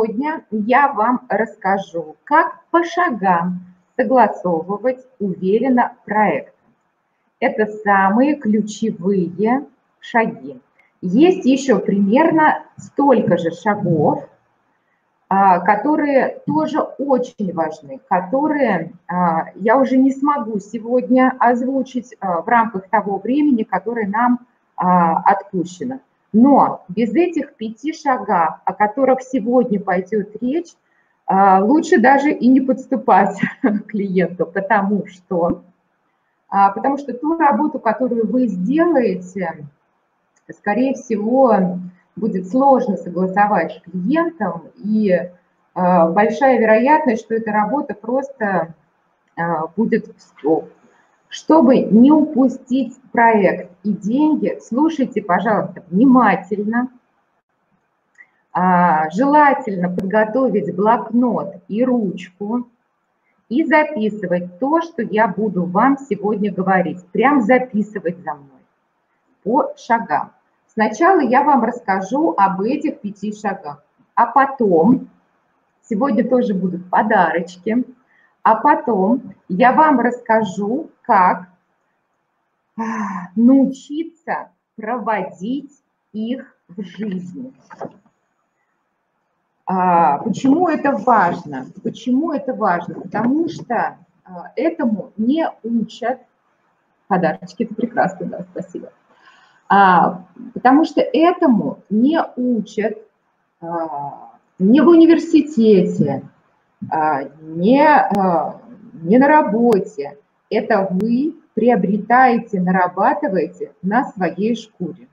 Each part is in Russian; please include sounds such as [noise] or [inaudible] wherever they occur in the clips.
Сегодня я вам расскажу, как по шагам согласовывать уверенно проект. Это самые ключевые шаги. Есть еще примерно столько же шагов, а, которые тоже очень важны, которые а, я уже не смогу сегодня озвучить а, в рамках того времени, которое нам отпущено. Но без этих пяти шагов, о которых сегодня пойдет речь, лучше даже и не подступать [laughs] к клиенту, потому что, потому что ту работу, которую вы сделаете, скорее всего, будет сложно согласовать с клиентом, и э, большая вероятность, что эта работа просто будет в стоп. Чтобы не упустить проект и деньги, слушайте, пожалуйста, внимательно. А, желательно подготовить блокнот и ручку и записывать то, что я буду вам сегодня говорить. Прям записывать за мной по шагам. Сначала я вам расскажу об этих пяти шагах, а потом, сегодня тоже будут подарочки, а потом я вам расскажу, как а, научиться проводить их в жизни. А, почему это важно? Почему это важно? Потому что а, этому не учат. Подарочки, это прекрасно, да, спасибо. Потому что этому не учат а, не в университете, не, не на работе. Это вы приобретаете, нарабатываете на своей шкуре.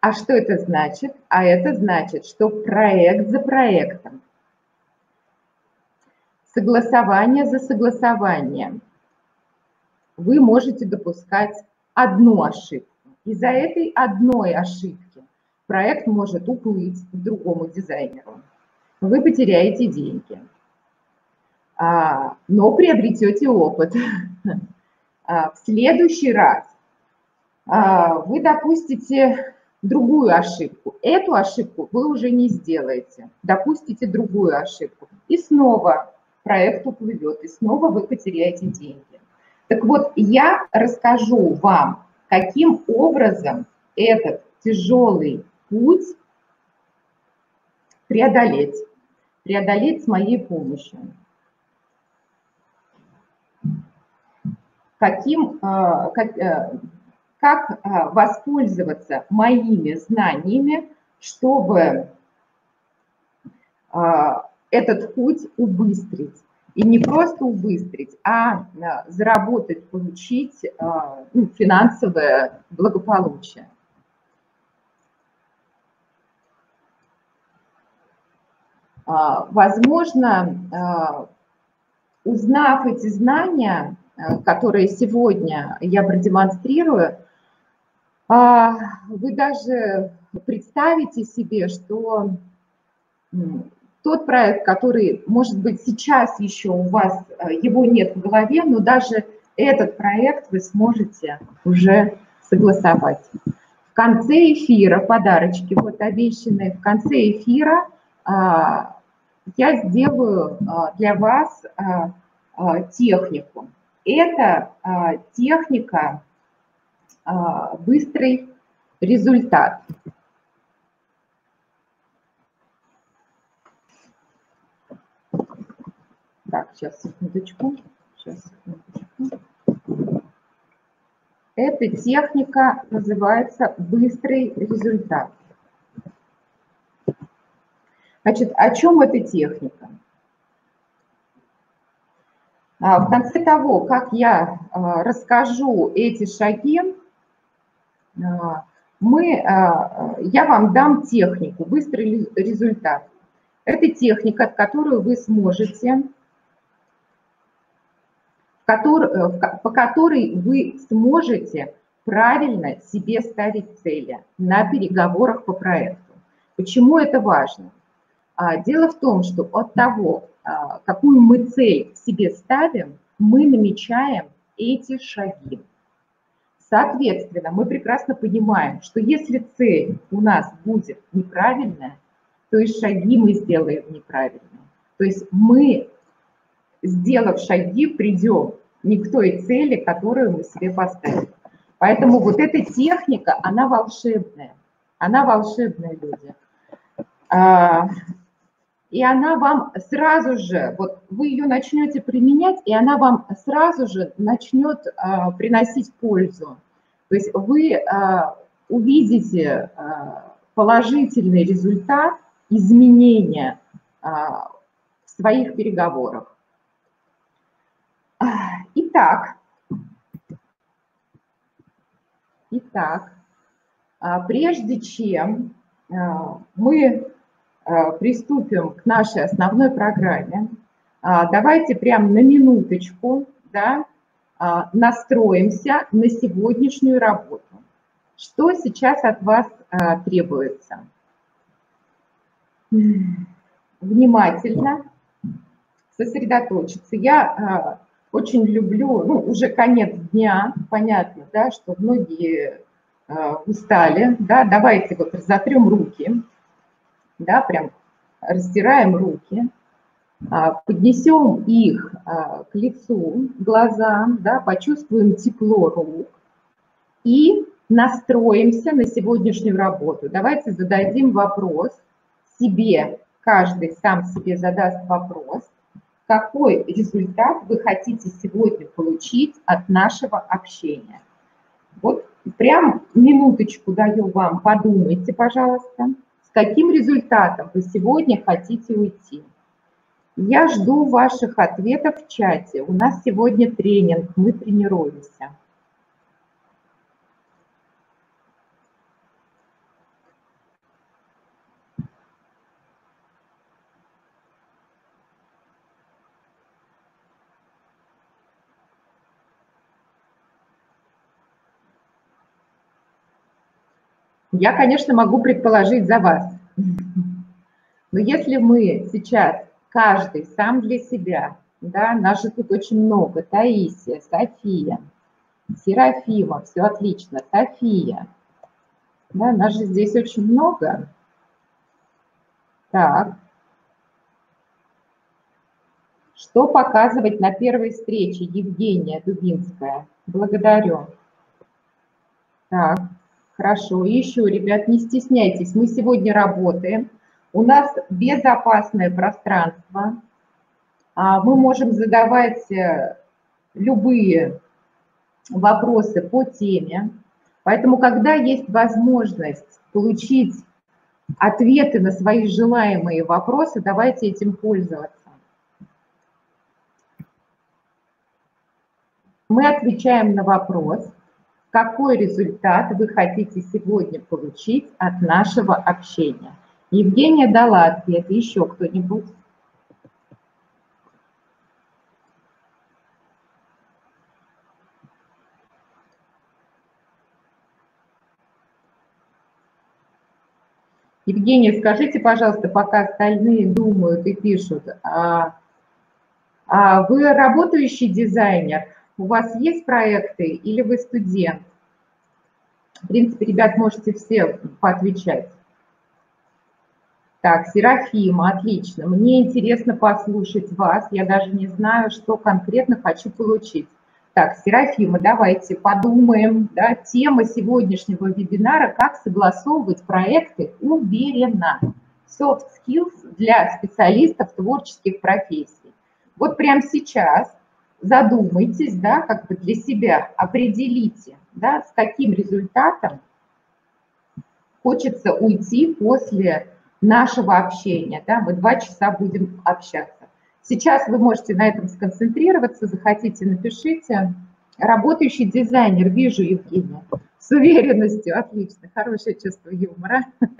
А что это значит? А это значит, что проект за проектом, согласование за согласованием вы можете допускать одну ошибку. Из-за этой одной ошибки проект может уплыть к другому дизайнеру. Вы потеряете деньги, а, но приобретете опыт. [laughs] А, в следующий раз а, вы допустите другую ошибку. Эту ошибку вы уже не сделаете. Допустите другую ошибку. И снова проект уплывет, и снова вы потеряете деньги. Так вот, я расскажу вам, каким образом этот тяжелый путь преодолеть, преодолеть с моей помощью. Каким, а, как, э, как а, воспользоваться моими знаниями, чтобы а, этот путь убыстрить. И не просто убыстрить, а заработать, получить а, ну, финансовое благополучие. А, возможно, а, узнав эти знания, которые сегодня я продемонстрирую, вы даже представите себе, что тот проект, который, может быть, сейчас еще у вас его нет в голове, но даже этот проект вы сможете уже согласовать. В конце эфира, подарочки вот обещанные, в конце эфира а, я сделаю а, для вас а, технику. Это техника быстрый результат. Так, сейчас, секундочку. Сейчас, секундочку. Эта техника называется быстрый результат. Значит, о чем эта техника? А, в конце того, как я а, расскажу эти шаги, а, мы, я вам дам технику, быстрый результат. Это техника, которую вы сможете Э, по которой вы сможете правильно себе ставить цели на переговорах по проекту. Почему это важно? А, дело в том, что от того, а, какую мы цель себе ставим, мы намечаем эти шаги. Соответственно, мы прекрасно понимаем, что если цель у нас будет неправильная, то есть шаги мы сделаем неправильно. То есть мы, сделав шаги, придем не к той цели, которую мы себе поставили. Поэтому вот эта техника, она волшебная. Она волшебная, люди. А, и она вам сразу же, вот вы ее начнете применять, и она вам сразу же начнет а, приносить пользу. То есть вы а, увидите положительный результат изменения в своих переговорах. Итак, итак, прежде чем мы Э, приступим к нашей основной программе, а, давайте прям на минуточку да, а, настроимся на сегодняшнюю работу. Что сейчас от вас а, требуется? Внимательно сосредоточиться. Я очень люблю, ну, уже конец дня, понятно, да, что многие устали, да, давайте вот затрем руки, да, прям растираем руки, а, поднесем их а, к лицу, глазам, да, почувствуем тепло рук и настроимся на сегодняшнюю работу. Давайте зададим вопрос себе, каждый сам себе задаст вопрос, какой результат вы хотите сегодня получить от нашего общения. Вот прям минуточку даю вам, подумайте, пожалуйста каким результатом вы сегодня хотите уйти. Я жду ваших ответов в чате. У нас сегодня тренинг, мы тренируемся. Я, конечно, могу предположить за вас. Но если мы сейчас, каждый сам для себя, да, нас же тут очень много, Таисия, София, Серафима, все отлично, София, да, нас же здесь очень много. Так. Что показывать на первой встрече? Евгения Дубинская. Благодарю. Так. Хорошо, еще, ребят, не стесняйтесь, мы сегодня работаем. У нас безопасное пространство. А, мы можем задавать э, любые вопросы по теме. Поэтому, когда есть возможность получить ответы на свои желаемые вопросы, давайте этим пользоваться. Мы отвечаем на вопрос – какой результат вы хотите сегодня получить от нашего общения. Евгения дала ответ, еще кто-нибудь? Евгения, скажите, пожалуйста, пока остальные думают и пишут, а, а вы работающий дизайнер? У вас есть проекты или вы студент? В принципе, ребят, можете все поотвечать. Так, Серафима, отлично. Мне интересно послушать вас. Я даже не знаю, что конкретно хочу получить. Так, Серафима, давайте подумаем. Да, тема сегодняшнего вебинара – как согласовывать проекты уверенно. Soft skills для специалистов творческих профессий. Вот прямо сейчас задумайтесь, да, как бы для себя, определите, да, с каким результатом хочется уйти после нашего общения, да, мы два часа будем общаться. Сейчас вы можете на этом сконцентрироваться, захотите, напишите. Работающий дизайнер, вижу, Евгения, с уверенностью, отлично, хорошее чувство юмора. [laughs]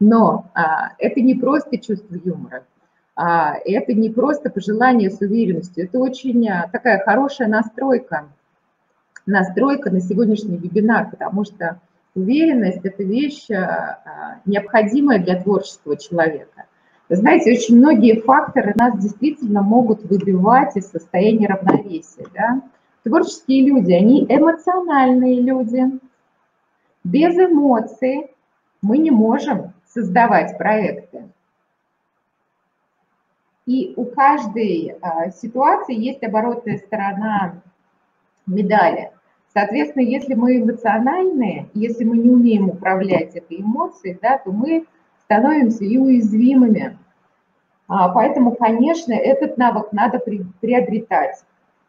Но а, это не просто чувство юмора, это не просто пожелание с уверенностью, это очень а, такая хорошая настройка, настройка на сегодняшний вебинар, потому что уверенность – это вещь а, необходимая для творческого человека. Вы знаете, очень многие факторы нас действительно могут выбивать из состояния равновесия. Да? Творческие люди, они эмоциональные люди. Без эмоций мы не можем создавать проекты. И у каждой а, ситуации есть оборотная сторона медали. Соответственно, если мы эмоциональные, если мы не умеем управлять этой эмоцией, да, то мы становимся и уязвимыми. А, поэтому, конечно, этот навык надо приобретать.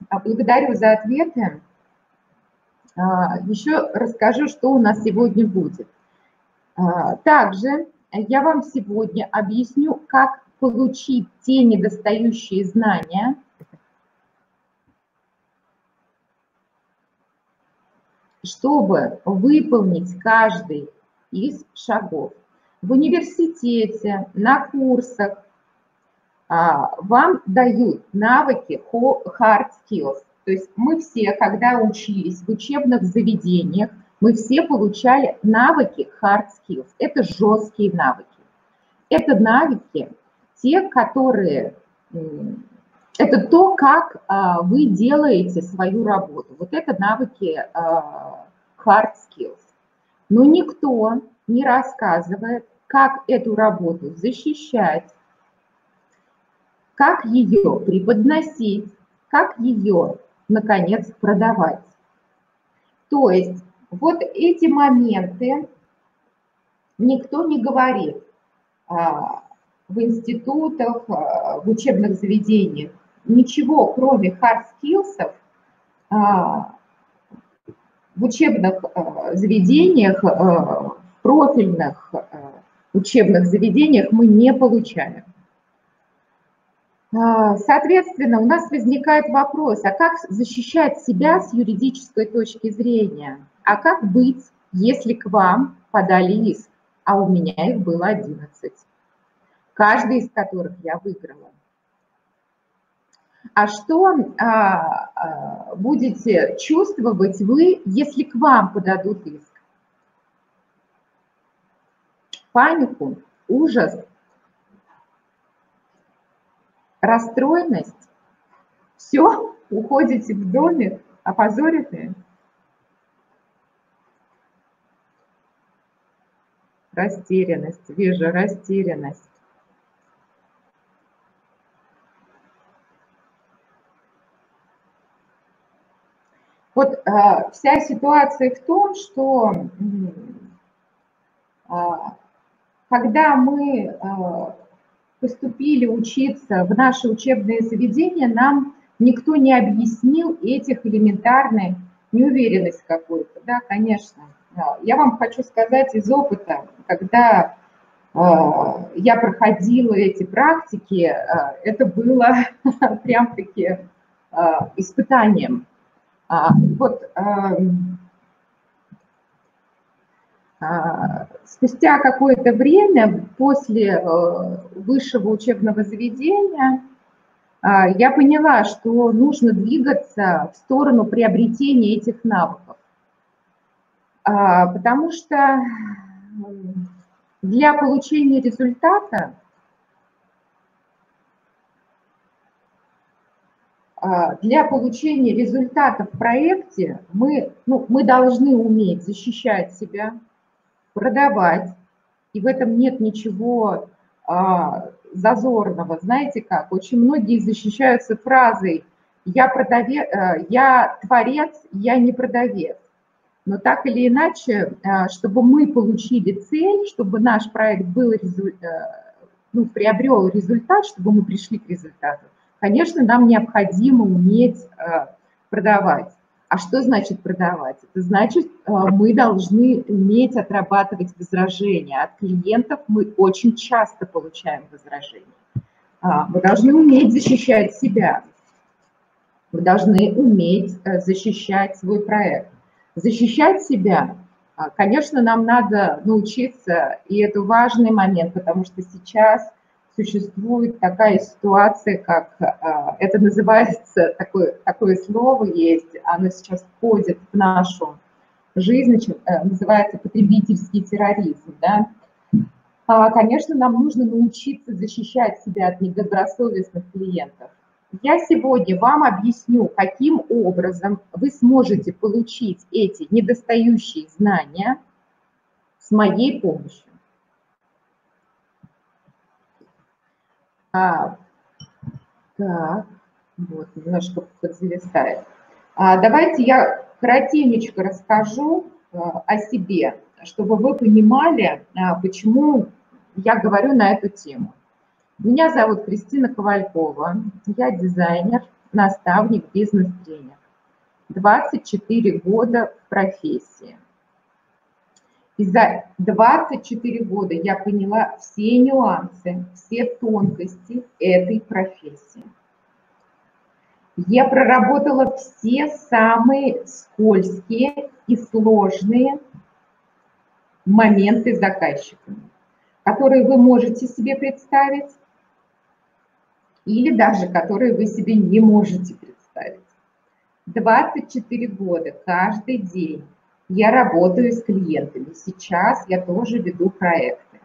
А, благодарю за ответы. Еще расскажу, что у нас сегодня будет. Также я вам сегодня объясню, как получить те недостающие знания, чтобы выполнить каждый из шагов. В университете, на курсах а, вам дают навыки hard skills. То есть мы все, когда учились в учебных заведениях, мы все получали навыки hard skills. Это жесткие навыки. Это навыки, те, которые... Это то, как а, вы делаете свою работу. Вот это навыки а, hard skills. Но никто не рассказывает, как эту работу защищать, как ее преподносить, как ее, наконец, продавать. То есть вот эти моменты никто не говорит а, в институтах, а, в учебных заведениях. Ничего, кроме hard skills, а, в учебных заведениях, в профильных учебных заведениях мы не получаем. Соответственно, у нас возникает вопрос, а как защищать себя с юридической точки зрения? А как быть, если к вам подали иск, а у меня их было 11, каждый из которых я выиграла? А что а, а, будете чувствовать вы, если к вам подадут иск? Панику, ужас, расстроенность? Все, уходите в домик, опозоренные? Растерянность, вижу растерянность. Вот э, вся ситуация в том, что э, когда мы э, поступили учиться в наше учебное заведение, нам никто не объяснил этих элементарной неуверенность какой-то, да, конечно. Я вам хочу сказать из опыта, когда э, я проходила эти практики, э, это было [laughs] прям-таки э, испытанием. А, вот спустя какое-то время после высшего учебного заведения я поняла, что нужно двигаться в сторону приобретения этих навыков. Потому что для получения результата а, для получения результата в проекте мы, ну, мы должны уметь защищать себя, продавать, и в этом нет ничего а, зазорного. Знаете как, очень многие защищаются фразой «я, продавец, э, я творец, я не продавец». Но так или иначе, э, чтобы мы получили цель, чтобы наш проект был, э, ну, приобрел результат, чтобы мы пришли к результату, конечно, нам необходимо уметь э, продавать. А что значит продавать? Это значит, мы должны уметь отрабатывать возражения. От клиентов мы очень часто получаем возражения. А, мы должны уметь защищать себя. Мы должны уметь защищать свой проект. Защищать себя, а, конечно, нам надо научиться, и это важный момент, потому что сейчас существует такая ситуация, как а, это называется, такое, такое слово есть, оно сейчас входит в нашу жизнь, э, называется потребительский терроризм. Да? А, конечно, нам нужно научиться защищать себя от недобросовестных клиентов. Я сегодня вам объясню, каким образом вы сможете получить эти недостающие знания с моей помощью. А, так, вот, немножко подзалистает. А, давайте я коротенечко расскажу а, о себе, чтобы вы понимали, а, почему я говорю на эту тему. Меня зовут Кристина Ковалькова, я дизайнер, наставник, бизнес-тренер. 24 года в профессии. И за 24 года я поняла все нюансы, все тонкости этой профессии. Я проработала все самые скользкие и сложные моменты с заказчиками, которые вы можете себе представить, или даже которые вы себе не можете представить. 24 года, каждый день я работаю с клиентами. Сейчас я тоже веду проекты.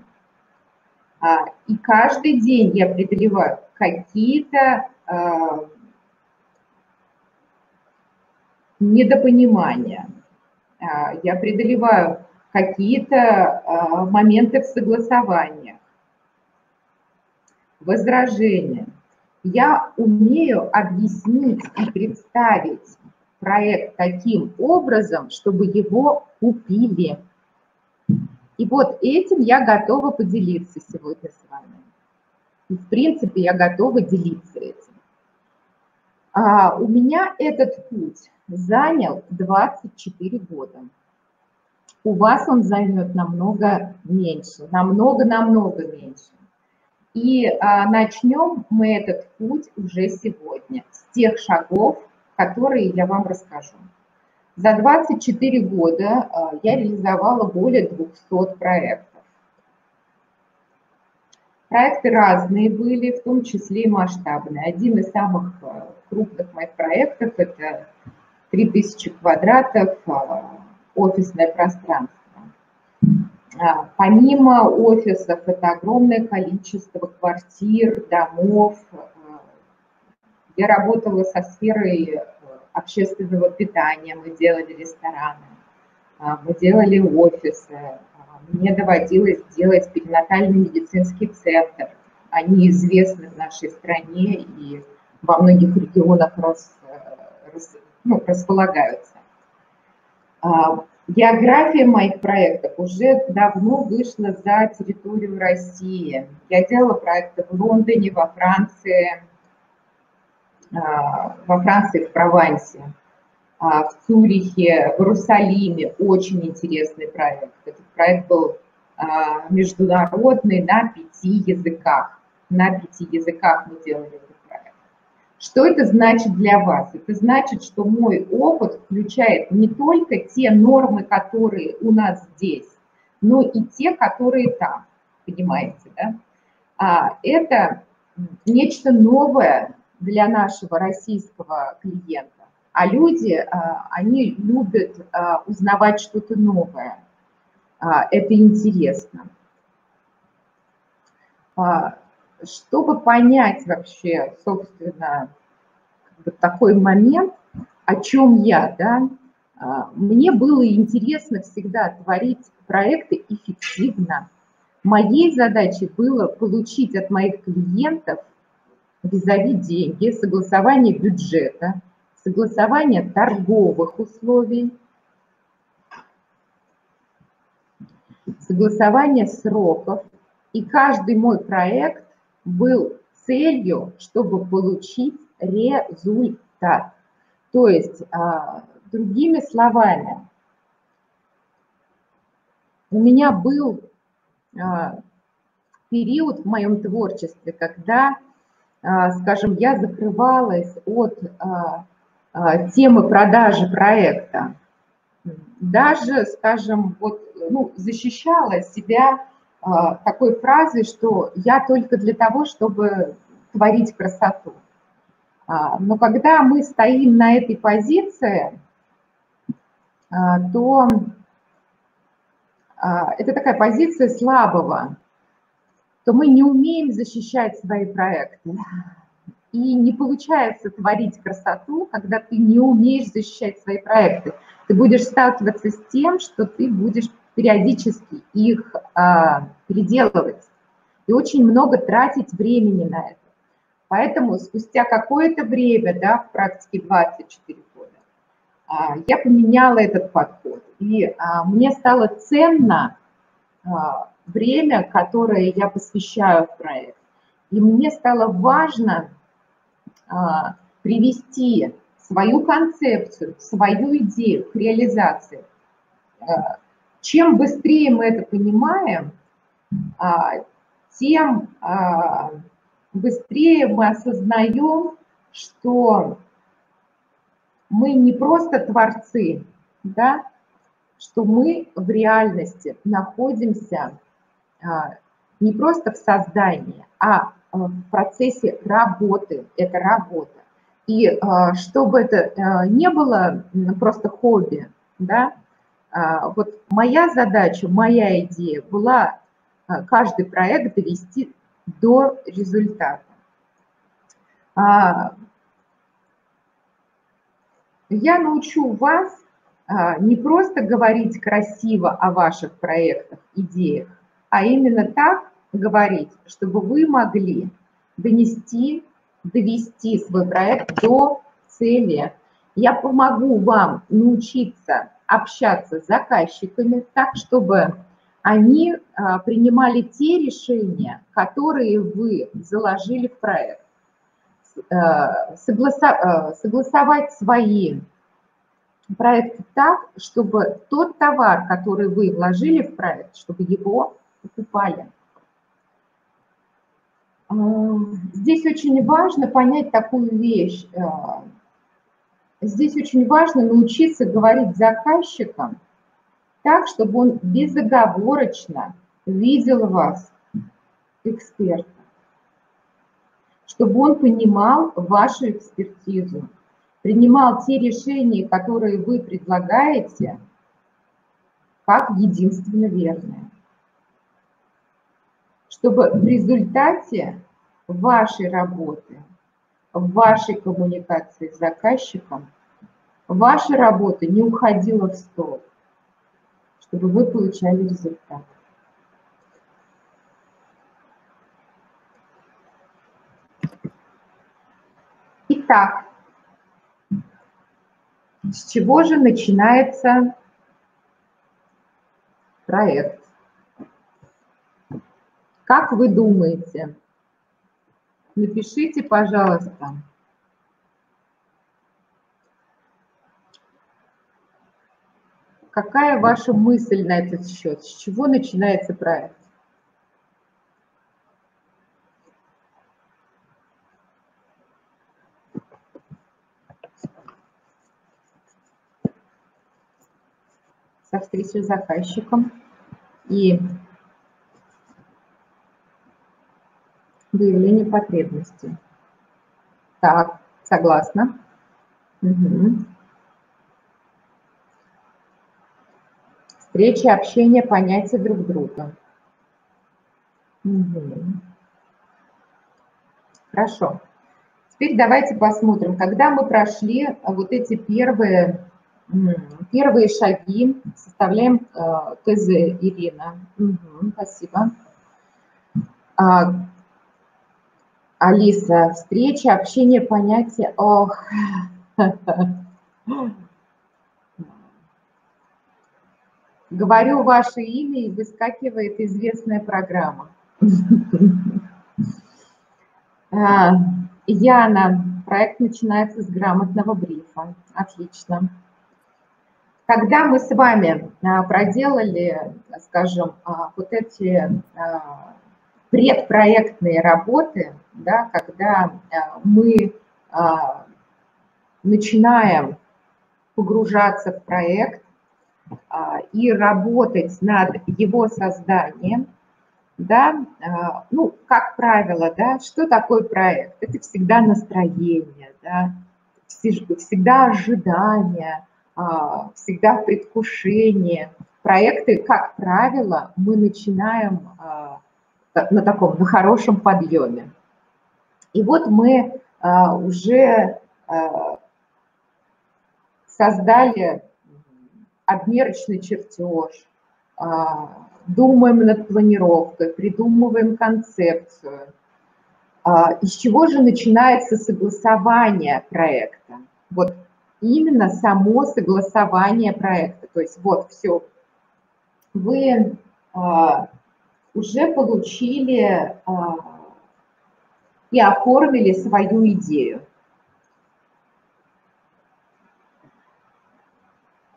А, и каждый день я преодолеваю какие-то а, недопонимания. А, я преодолеваю какие-то моменты в согласованиях, возражения. Я умею объяснить и представить проект таким образом, чтобы его купили. И вот этим я готова поделиться сегодня с вами. И, в принципе, я готова делиться этим. А, у меня этот путь занял 24 года. У вас он займет намного меньше, намного-намного меньше. И а, начнем мы этот путь уже сегодня, с тех шагов, которые я вам расскажу. За 24 года а, я реализовала более 200 проектов. Проекты разные были, в том числе и масштабные. Один из самых а, крупных моих проектов – это 3000 квадратов а, офисное пространство. Помимо офисов, это огромное количество квартир, домов, я работала со сферой э, общественного питания, мы делали рестораны, а, мы делали офисы, а, мне доводилось делать перинатальный медицинский центр. Они известны в нашей стране и во многих регионах рас, рас, ну, располагаются. География моих проектов уже давно вышла за территорию России. Я делала проекты в Лондоне, во Франции, а, во Франции, в Провансе, а, в Цюрихе, в Иерусалиме. Очень интересный проект. Этот проект был а, международный на пяти языках. На пяти языках мы делали. Что это значит для вас? Это значит, что мой опыт включает не только те нормы, которые у нас здесь, но и те, которые там. Понимаете, да? Это нечто новое, для нашего российского клиента. А люди, а, они любят а, узнавать что-то новое. А, это интересно. Чтобы понять вообще, собственно, такой момент, о чем я, да, мне было интересно всегда творить проекты эффективно. Моей задачей было получить от моих клиентов визави деньги, согласование бюджета, согласование торговых условий, согласование сроков. И каждый мой проект был целью, чтобы получить результат. То есть, а, другими словами, у меня был а, период в моем творчестве, когда а, скажем, я закрывалась от темы продажи проекта. Даже, скажем, вот, ну, защищала себя такой фразой, что я только для того, чтобы творить красоту. Но когда мы стоим на этой позиции, то это такая позиция слабого, то мы не умеем защищать свои проекты. И не получается творить красоту, когда ты не умеешь защищать свои проекты. Ты будешь сталкиваться с тем, что ты будешь периодически их а, переделывать. И очень много тратить времени на это. Поэтому спустя какое-то время, да, в практике 24 года, а, я поменяла этот подход. И а, мне стало ценно а, время, которое я посвящаю в проект. И мне стало важно привести свою концепцию, свою идею к реализации. Чем быстрее мы это понимаем, тем быстрее мы осознаем, что мы не просто творцы, да, что мы в реальности находимся а, не просто в создании, а, а в процессе работы. Это работа. И а, чтобы это не было просто хобби, да, вот моя задача, моя идея была каждый проект довести до результата. Я научу вас а, не просто говорить красиво о ваших проектах, идеях, а именно так говорить, чтобы вы могли донести, довести свой проект до цели. Я помогу вам научиться общаться с заказчиками так, чтобы они а, принимали те решения, которые вы заложили в проект. Э, согласовать свои проекты так, чтобы тот товар, который вы вложили в проект, чтобы его покупали. Э, здесь очень важно понять такую вещь. Здесь очень важно научиться говорить заказчикам так, чтобы он безоговорочно видел вас эксперта чтобы он понимал вашу экспертизу, принимал те решения, которые вы предлагаете, как единственно верные. Чтобы в результате вашей работы, вашей коммуникации с заказчиком, ваша работа не уходила в стол, чтобы вы получали результат. Итак, с чего же начинается проект? Как вы думаете? Напишите, пожалуйста. Какая ваша мысль на этот счет? С чего начинается проект? со встречи с заказчиком и выявление потребностей. Так, согласна. Угу. Встреча, общение, понятия друг друга. Угу. Хорошо. Теперь давайте посмотрим, когда мы прошли вот эти первые Первые шаги составляем э, ТЗ, Ирина. Угу, спасибо. Алиса, встреча, общение, понятие. Ох. Говорю ваше имя и выскакивает известная программа. А, Яна, проект начинается с грамотного брифа. Отлично. Когда мы с вами а, проделали, скажем, а, вот эти предпроектные работы, да, когда мы начинаем погружаться в проект и работать над его созданием, да, ну, как правило, да, что такое проект? Это всегда настроение, да, всегда ожидание, а, всегда в предвкушении. Проекты, как правило, мы начинаем а, на таком, на хорошем подъеме. И вот мы а, уже создали обмерочный чертеж, думаем над планировкой, придумываем концепцию, из чего же начинается согласование проекта? Вот именно само согласование проекта. То есть вот все, вы уже получили а, и оформили свою идею.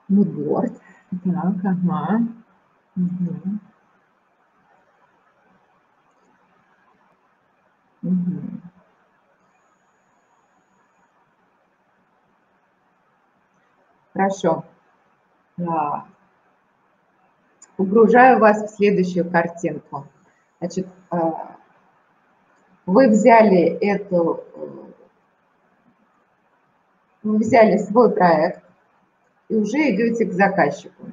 Moodboard. Так, ага. Угу. Угу. Хорошо. Да. Погружаю вас в следующую картинку. Значит, а, вы взяли эту, э, вы взяли свой проект и уже идете к заказчику.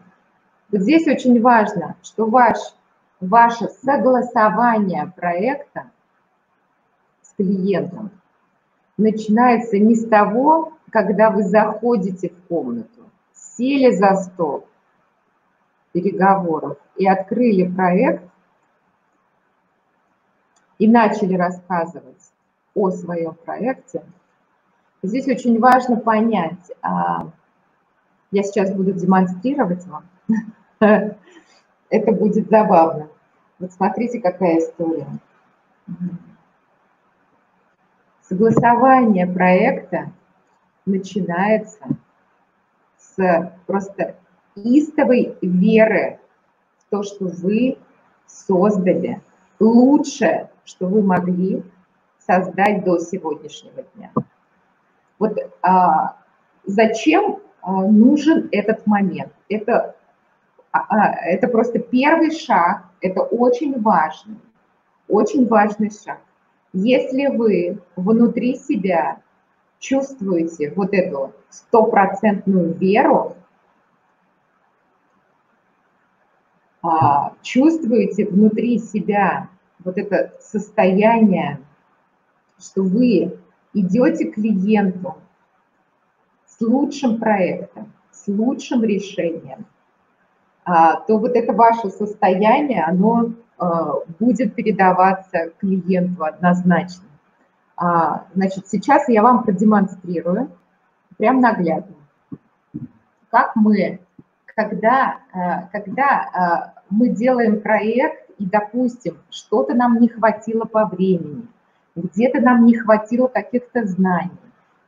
Вот здесь очень важно, что ваш, ваше согласование проекта с клиентом начинается не с того, когда вы заходите в комнату, сели за стол переговоров и открыли проект, и начали рассказывать о своем проекте, здесь очень важно понять, а, я сейчас буду демонстрировать вам, [laughs] это будет забавно. Вот смотрите, какая история. Согласование проекта начинается с просто истовой веры в то, что вы создали лучшее, что вы могли создать до сегодняшнего дня. Вот а, зачем а, нужен этот момент? Это, а, а, это просто первый шаг, это очень важный, очень важный шаг. Если вы внутри себя чувствуете вот эту стопроцентную веру, а, чувствуете внутри себя вот это состояние, что вы идете к клиенту с лучшим проектом, с лучшим решением, а, то вот это ваше состояние, оно а, будет передаваться клиенту однозначно. Значит, сейчас я вам продемонстрирую, прям наглядно, как мы когда, э, когда э, мы делаем проект, и, допустим, что-то нам не хватило по времени, где-то нам не хватило каких-то знаний,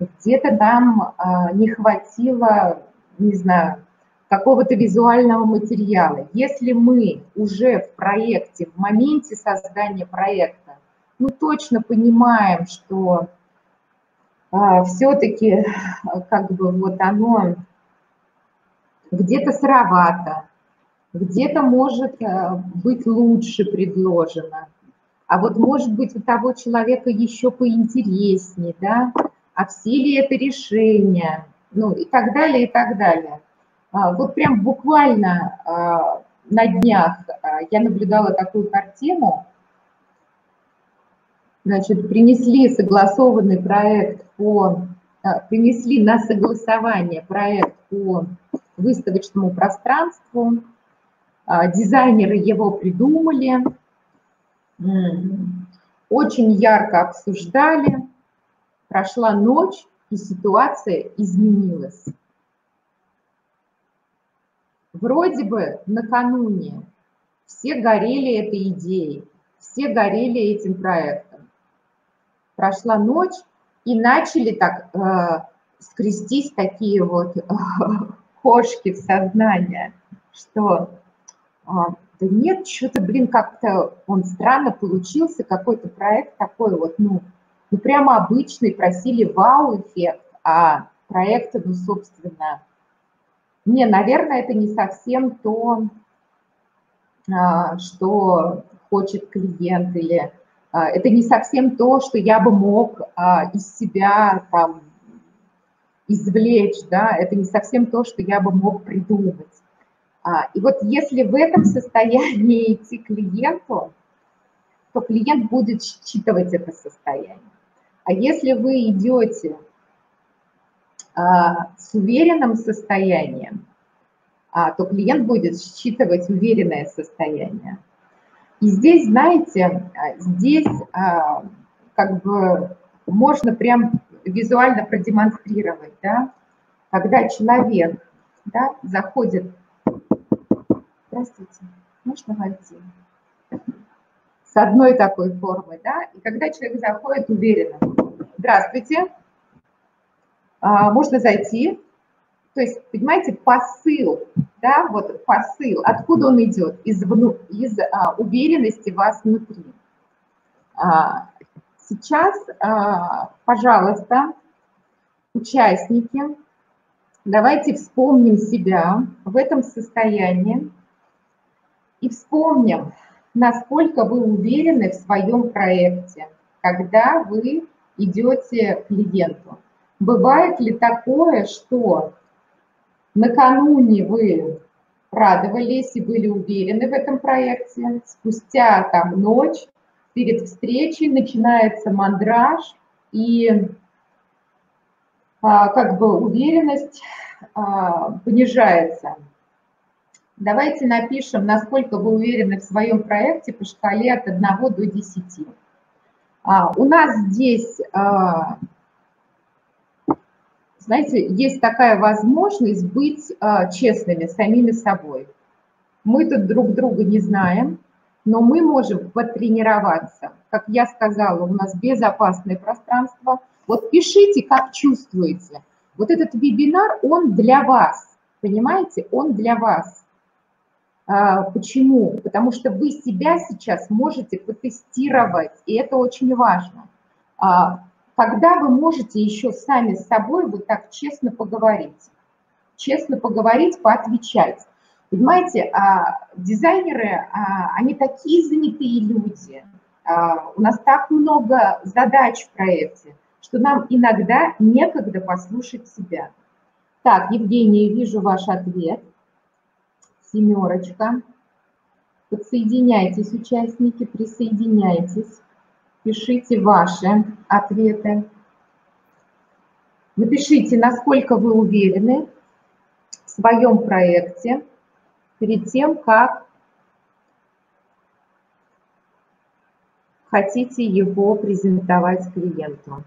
где-то нам э, не хватило, не знаю, какого-то визуального материала. Если мы уже в проекте, в моменте создания проекта, ну точно понимаем, что все-таки как бы вот оно где-то сыровато, где-то может э, быть лучше предложено, а вот может быть у того человека еще поинтереснее, да, а все ли это решение, ну и так далее, и так далее. А, вот прям буквально а, на днях а, я наблюдала такую картину, значит, принесли согласованный проект по, принесли на согласование проект по выставочному пространству. А, дизайнеры его придумали, очень ярко обсуждали. Прошла ночь, и ситуация изменилась. Вроде бы накануне все горели этой идеей, все горели этим проектом. Прошла ночь, и начали так э, скрестись такие вот [laughs] кошки в сознание, что а, да нет, что-то, блин, как-то он странно получился, какой-то проект такой вот, ну, ну прямо обычный, просили вау-эффект, а проект, ну, собственно, не, наверное, это не совсем то, а, что хочет клиент, или а, это не совсем то, что я бы мог из себя там извлечь, да, это не совсем то, что я бы мог придумать. А, и вот если в этом состоянии [laughs] идти клиенту, то клиент будет считывать это состояние. А если вы идете а, с уверенным состоянием, а, то клиент будет считывать уверенное состояние. И здесь, знаете, здесь как бы можно прям визуально продемонстрировать, да, когда человек да, заходит, здравствуйте, можно войти, с одной такой формой, да, и когда человек заходит уверенно, здравствуйте, а, можно зайти, то есть, понимаете, посыл, да, вот посыл, откуда он идет? Из, вну, из а, уверенности вас внутри. А, сейчас, а, пожалуйста, участники, давайте вспомним себя в этом состоянии и вспомним, насколько вы уверены в своем проекте, когда вы идете к клиенту. Бывает ли такое, что накануне вы радовались и были уверены в этом проекте, спустя там ночь перед встречей начинается мандраж и а, как бы уверенность а, понижается. Давайте напишем, насколько вы уверены в своем проекте по шкале от 1 до 10. А, у нас здесь, знаете, есть такая возможность быть а, честными самими собой. Мы тут друг друга не знаем, но мы можем потренироваться. Как я сказала, у нас безопасное пространство. Вот пишите, как чувствуете. Вот этот вебинар, он для вас, понимаете, он для вас. А, почему? Потому что вы себя сейчас можете потестировать, и это очень важно. А, когда вы можете еще сами с собой вот так честно поговорить, честно поговорить, поотвечать. Понимаете, а, дизайнеры, они такие занятые люди, у нас так много задач в проекте, что нам иногда некогда послушать себя. Так, Евгения, вижу ваш ответ семерочка. Подсоединяйтесь, участники, присоединяйтесь. Пишите ваши ответы. Напишите, насколько вы уверены в своем проекте перед тем, как хотите его презентовать клиенту.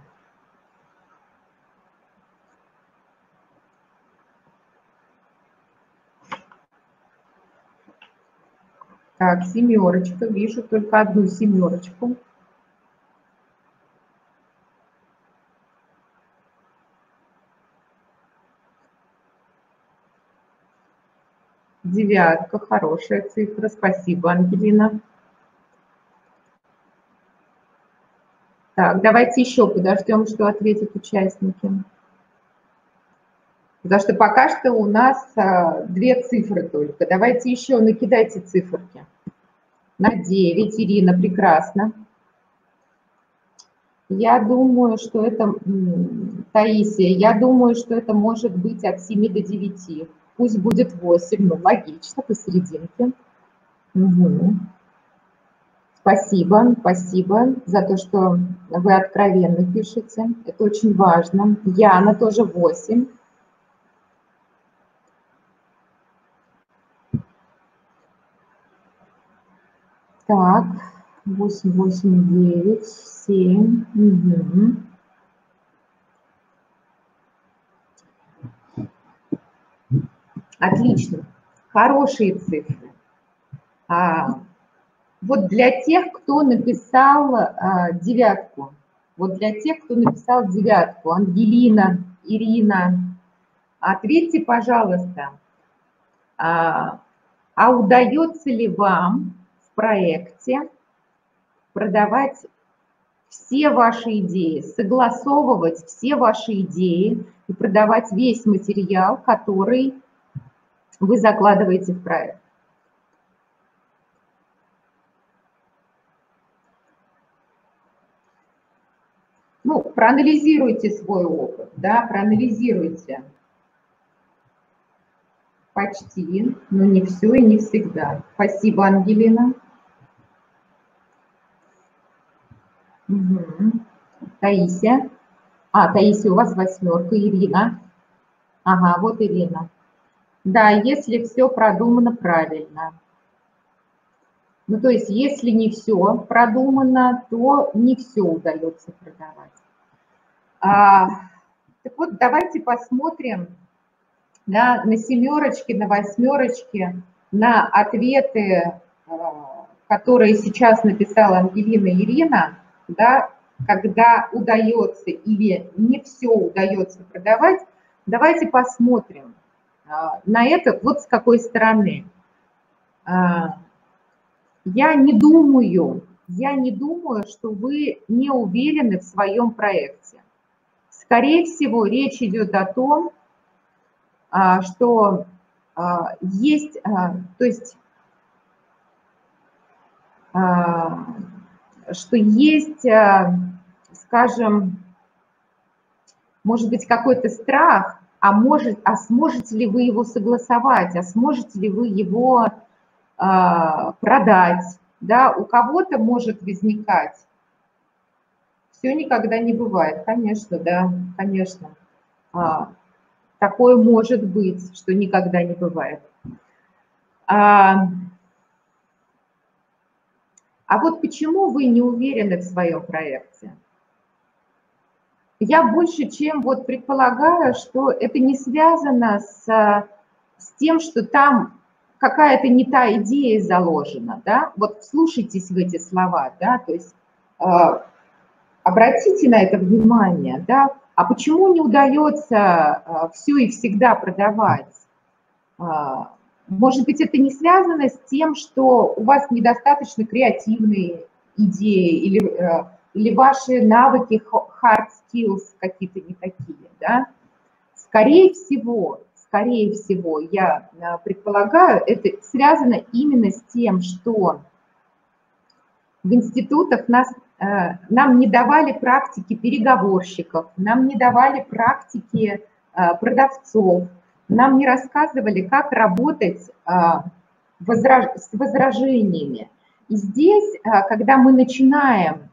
Так, семерочка. Вижу только одну семерочку. Девятка, хорошая цифра. Спасибо, Ангелина. Так, давайте еще подождем, что ответят участники. Потому что пока что у нас а, две цифры только. Давайте еще накидайте циферки. На 9. Ирина, прекрасно. Я думаю, что это, Таисия, я думаю, что это может быть от 7 до 9. Пусть будет 8, ну, логично, посерединке. Угу. Спасибо, спасибо за то, что вы откровенно пишете. Это очень важно. Яна тоже 8. Так, 8, 8, 9, 7. Угу. Отлично. Хорошие цифры. А, вот для тех, кто написал а, девятку, вот для тех, кто написал девятку, Ангелина, Ирина, ответьте, пожалуйста, а, а удается ли вам проекте продавать все ваши идеи, согласовывать все ваши идеи и продавать весь материал, который вы закладываете в проект. Ну, проанализируйте свой опыт, да, проанализируйте. Почти, но не все и не всегда. Спасибо, Ангелина. Угу. Таисия. А, Таисия, у вас восьмерка. Ирина. Ага, вот Ирина. Да, если все продумано правильно. Ну, то есть, если не все продумано, то не все удается продавать. А, так вот, давайте посмотрим да, на семерочки, на восьмерочки, на ответы, а, которые сейчас написала Ангелина Ирина, да, когда удается или не все удается продавать, давайте посмотрим на это вот с какой стороны. А, я не думаю, я не думаю, что вы не уверены в своем проекте. Скорее всего, речь идет о том, а, что а, есть, то есть, что есть, скажем, может быть, какой-то страх, а, может, а сможете ли вы его согласовать, а сможете ли вы его а, продать, да, у кого-то может возникать. Все никогда не бывает, конечно, да, конечно. А, такое может быть, что никогда не бывает. А, а вот почему вы не уверены в своем проекте? Я больше чем вот предполагаю, что это не связано с, с тем, что там какая-то не та идея заложена, да, вот слушайтесь в эти слова, да, то есть э, обратите на это внимание, да, а почему не удается э, все и всегда продавать? Э, может быть, это не связано с тем, что у вас недостаточно креативные идеи или, э, или ваши навыки hard skills какие-то не такие, да? Скорее всего, скорее всего, я э, предполагаю, это связано именно с тем, что в институтах нас, э, нам не давали практики переговорщиков, нам не давали практики э, продавцов, нам не рассказывали, как работать с возражениями. И здесь, когда мы начинаем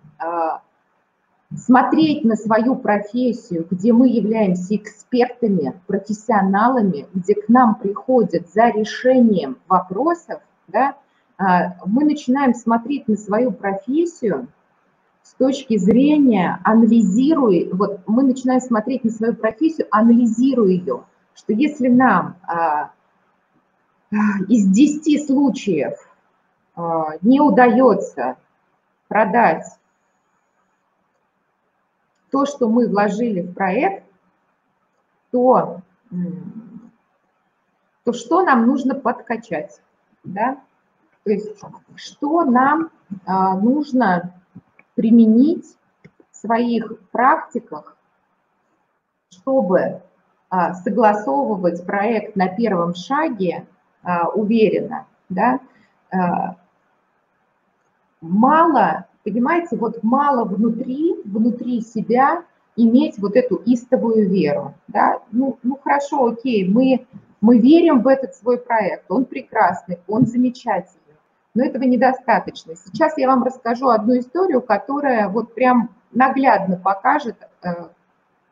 смотреть на свою профессию, где мы являемся экспертами, профессионалами, где к нам приходят за решением вопросов, да, а, мы начинаем смотреть на свою профессию с точки зрения, анализируя, вот мы начинаем смотреть на свою профессию, анализируя ее, что если нам а, из 10 случаев не удается продать то, что мы вложили в проект, то, то что нам нужно подкачать, да? То есть что нам а, нужно применить в своих практиках, чтобы а, согласовывать проект на первом шаге а, уверенно, да? А, мало Понимаете, вот мало внутри, внутри себя иметь вот эту истовую веру. Да? Ну, ну хорошо, окей, мы, мы верим в этот свой проект, он прекрасный, он замечательный, но этого недостаточно. Сейчас я вам расскажу одну историю, которая вот прям наглядно покажет, э,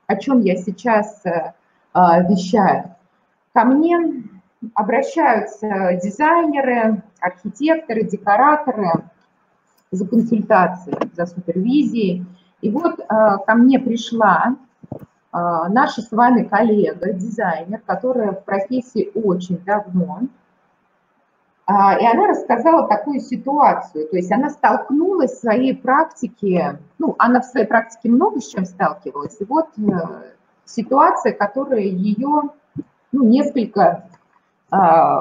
о чем я сейчас э, э, вещаю. Ко мне обращаются дизайнеры, архитекторы, декораторы, за консультацией, за супервизией. И вот э, ко мне пришла э, наша с вами коллега, дизайнер, которая в профессии очень давно, э, и она рассказала такую ситуацию, то есть она столкнулась в своей практике, ну, она в своей практике много с чем сталкивалась, и вот ситуация, которая ее ну, несколько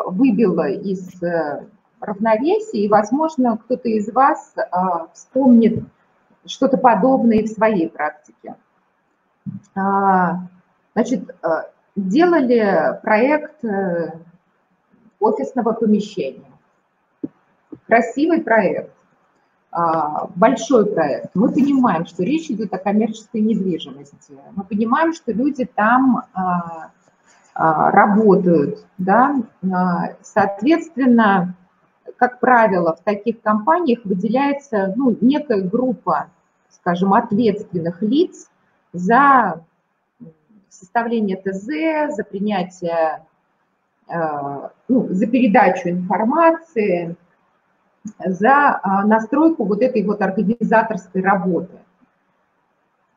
выбила из равновесие, и, возможно, кто-то из вас а, вспомнит что-то подобное в своей практике. А, значит, а, делали проект э, офисного помещения. Красивый проект, большой проект. Мы понимаем, что речь идет о коммерческой недвижимости. Мы понимаем, что люди там работают, да, соответственно, как правило, в таких компаниях выделяется ну, некая группа, скажем, ответственных лиц за составление ТЗ, за принятие, э, ну, за передачу информации, за настройку вот этой вот организаторской работы.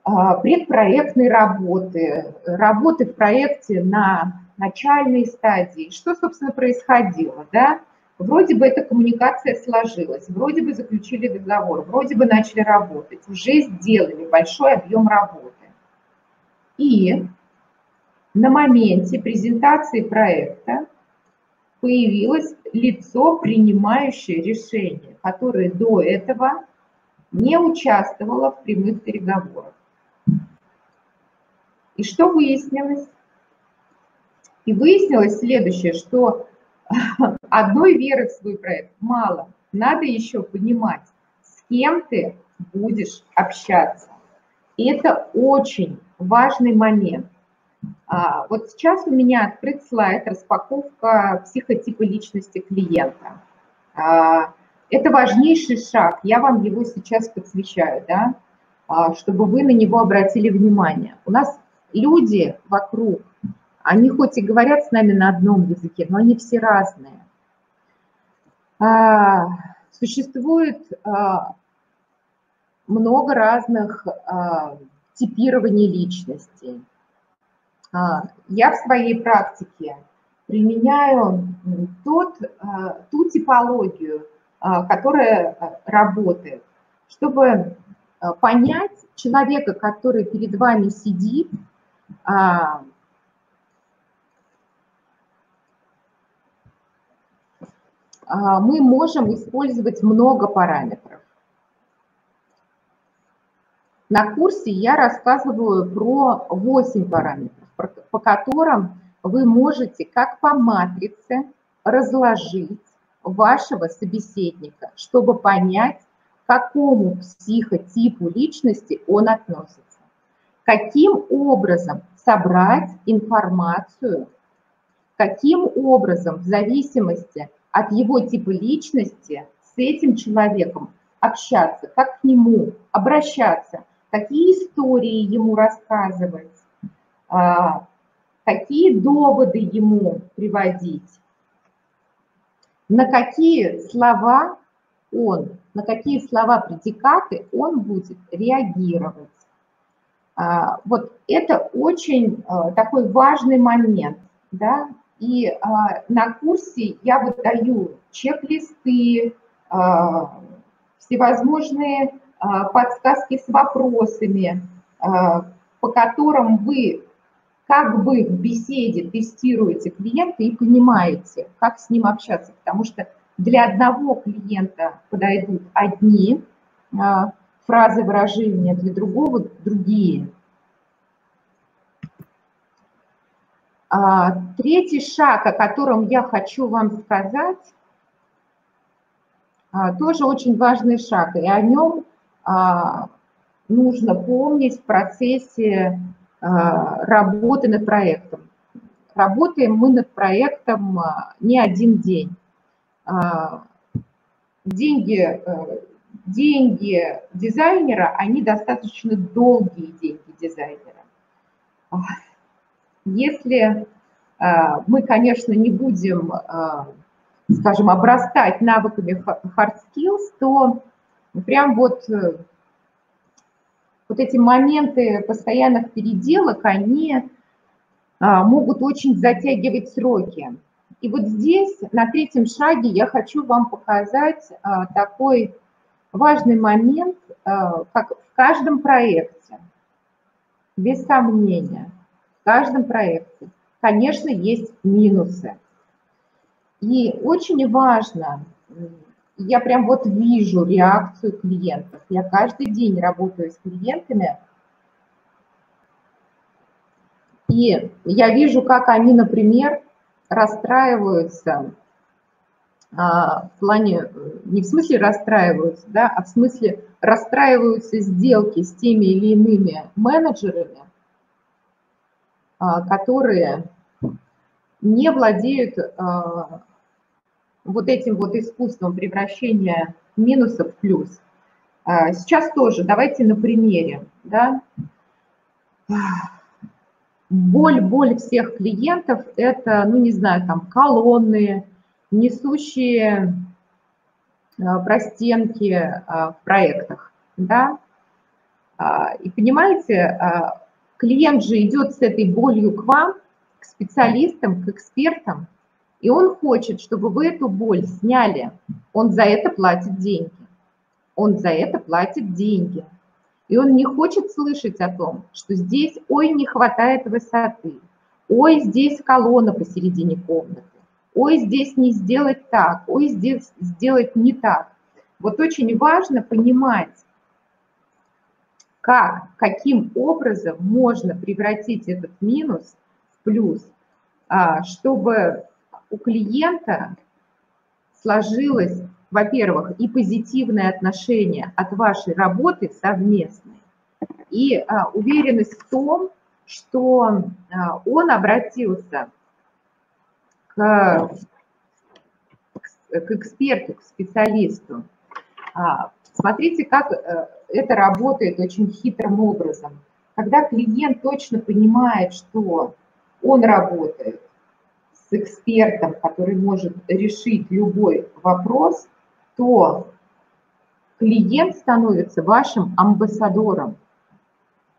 Предпроектной работы, работы в проекте на начальной стадии. Что, собственно, происходило, да? Вроде бы эта коммуникация сложилась, вроде бы заключили договор, вроде бы начали работать, уже сделали большой объем работы. И на моменте презентации проекта появилось лицо, принимающее решение, которое до этого не участвовало в прямых переговорах. И что выяснилось? И выяснилось следующее, что [laughs] одной веры в свой проект мало. Надо еще понимать, с кем ты будешь общаться. Это очень важный момент. А, вот сейчас у меня открыт слайд «Распаковка психотипа личности клиента». А, это важнейший шаг, я вам его сейчас посвящаю, да, а, чтобы вы на него обратили внимание. У нас люди вокруг, они хоть и говорят с нами на одном языке, но они все разные. Существует много разных типирований личности. А, я в своей практике применяю тот, а, ту типологию, а, которая работает, чтобы понять человека, который перед вами сидит, мы можем использовать много параметров. На курсе я рассказываю про 8 параметров, по которым вы можете как по матрице разложить вашего собеседника, чтобы понять, к какому психотипу личности он относится. Каким образом собрать информацию, каким образом в зависимости от его типа личности с этим человеком общаться, как к нему обращаться – какие истории ему рассказывать, а, какие доводы ему приводить, на какие слова он, на какие слова предикаты он будет реагировать. А, вот это очень а, такой важный момент, да, и на курсе я выдаю чек-листы, всевозможные а, подсказки с вопросами, а, по которым вы как бы в беседе тестируете клиента и понимаете, как с ним общаться, потому что для одного клиента подойдут одни а, фразы выражения, для другого другие. Третий шаг, о котором я хочу вам сказать, тоже очень важный шаг, и о нем а, нужно помнить в процессе а, работы над проектом. Работаем мы над проектом а, не один день. Деньги, э, деньги дизайнера, они достаточно долгие деньги дизайнера. Если мы, конечно, не будем, скажем, обрастать навыками hard skills, то прям вот, э, вот эти моменты постоянных переделок, они могут очень затягивать сроки. И вот здесь, на третьем шаге, я хочу вам показать такой важный момент, как в каждом проекте, без сомнения, в каждом проекте, конечно, есть минусы. И очень важно я прям вот вижу реакцию клиентов. Я каждый день работаю с клиентами, и я вижу, как они, например, расстраиваются а, в плане, не в смысле расстраиваются, да, а в смысле расстраиваются сделки с теми или иными менеджерами, которые не владеют а, вот этим вот искусством превращения минусов в плюс. А, сейчас тоже, давайте на примере. Да? Боль, боль всех клиентов – это, ну не знаю, там колонны, несущие простенки в проектах, да, и понимаете, клиент же идет с этой болью к вам, к специалистам, к экспертам, и он хочет, чтобы вы эту боль сняли. Он за это платит деньги. Он за это платит деньги. И он не хочет слышать о том, что здесь, ой, не хватает высоты, ой, здесь колонна посередине комнаты, ой, здесь не сделать так, ой, здесь сделать не так. Вот очень важно понимать, как, каким образом можно превратить этот минус в плюс, а, чтобы у клиента сложилось, во-первых, и позитивное отношение от вашей работы совместной, и а, уверенность в том, что а, он обратился к, к эксперту, к специалисту. Смотрите, как а, это работает очень хитрым образом. Когда клиент точно понимает, что он работает с экспертом, который может решить любой вопрос, то клиент становится вашим амбассадором.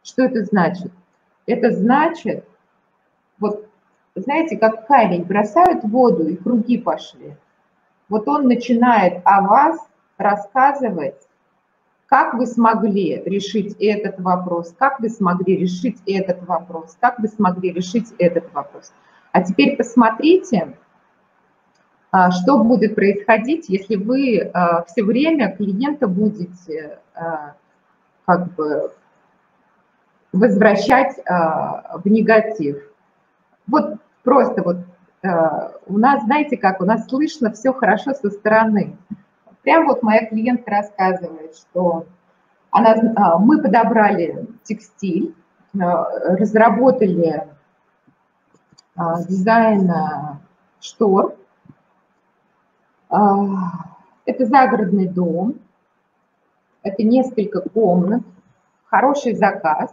Что это значит? Это значит, вот знаете, как камень бросают в воду и круги пошли. Вот он начинает о вас рассказывать, как вы смогли решить этот вопрос, как вы смогли решить этот вопрос, как вы смогли решить этот вопрос. А теперь посмотрите, а, что будет происходить, если вы а, все время клиента будете а, как бы возвращать в негатив. Вот просто вот у нас, знаете как, у нас слышно все хорошо со стороны. Прям вот моя клиентка рассказывает, что она, мы подобрали текстиль, разработали а, дизайна штор. А, это загородный дом, это несколько комнат, хороший заказ.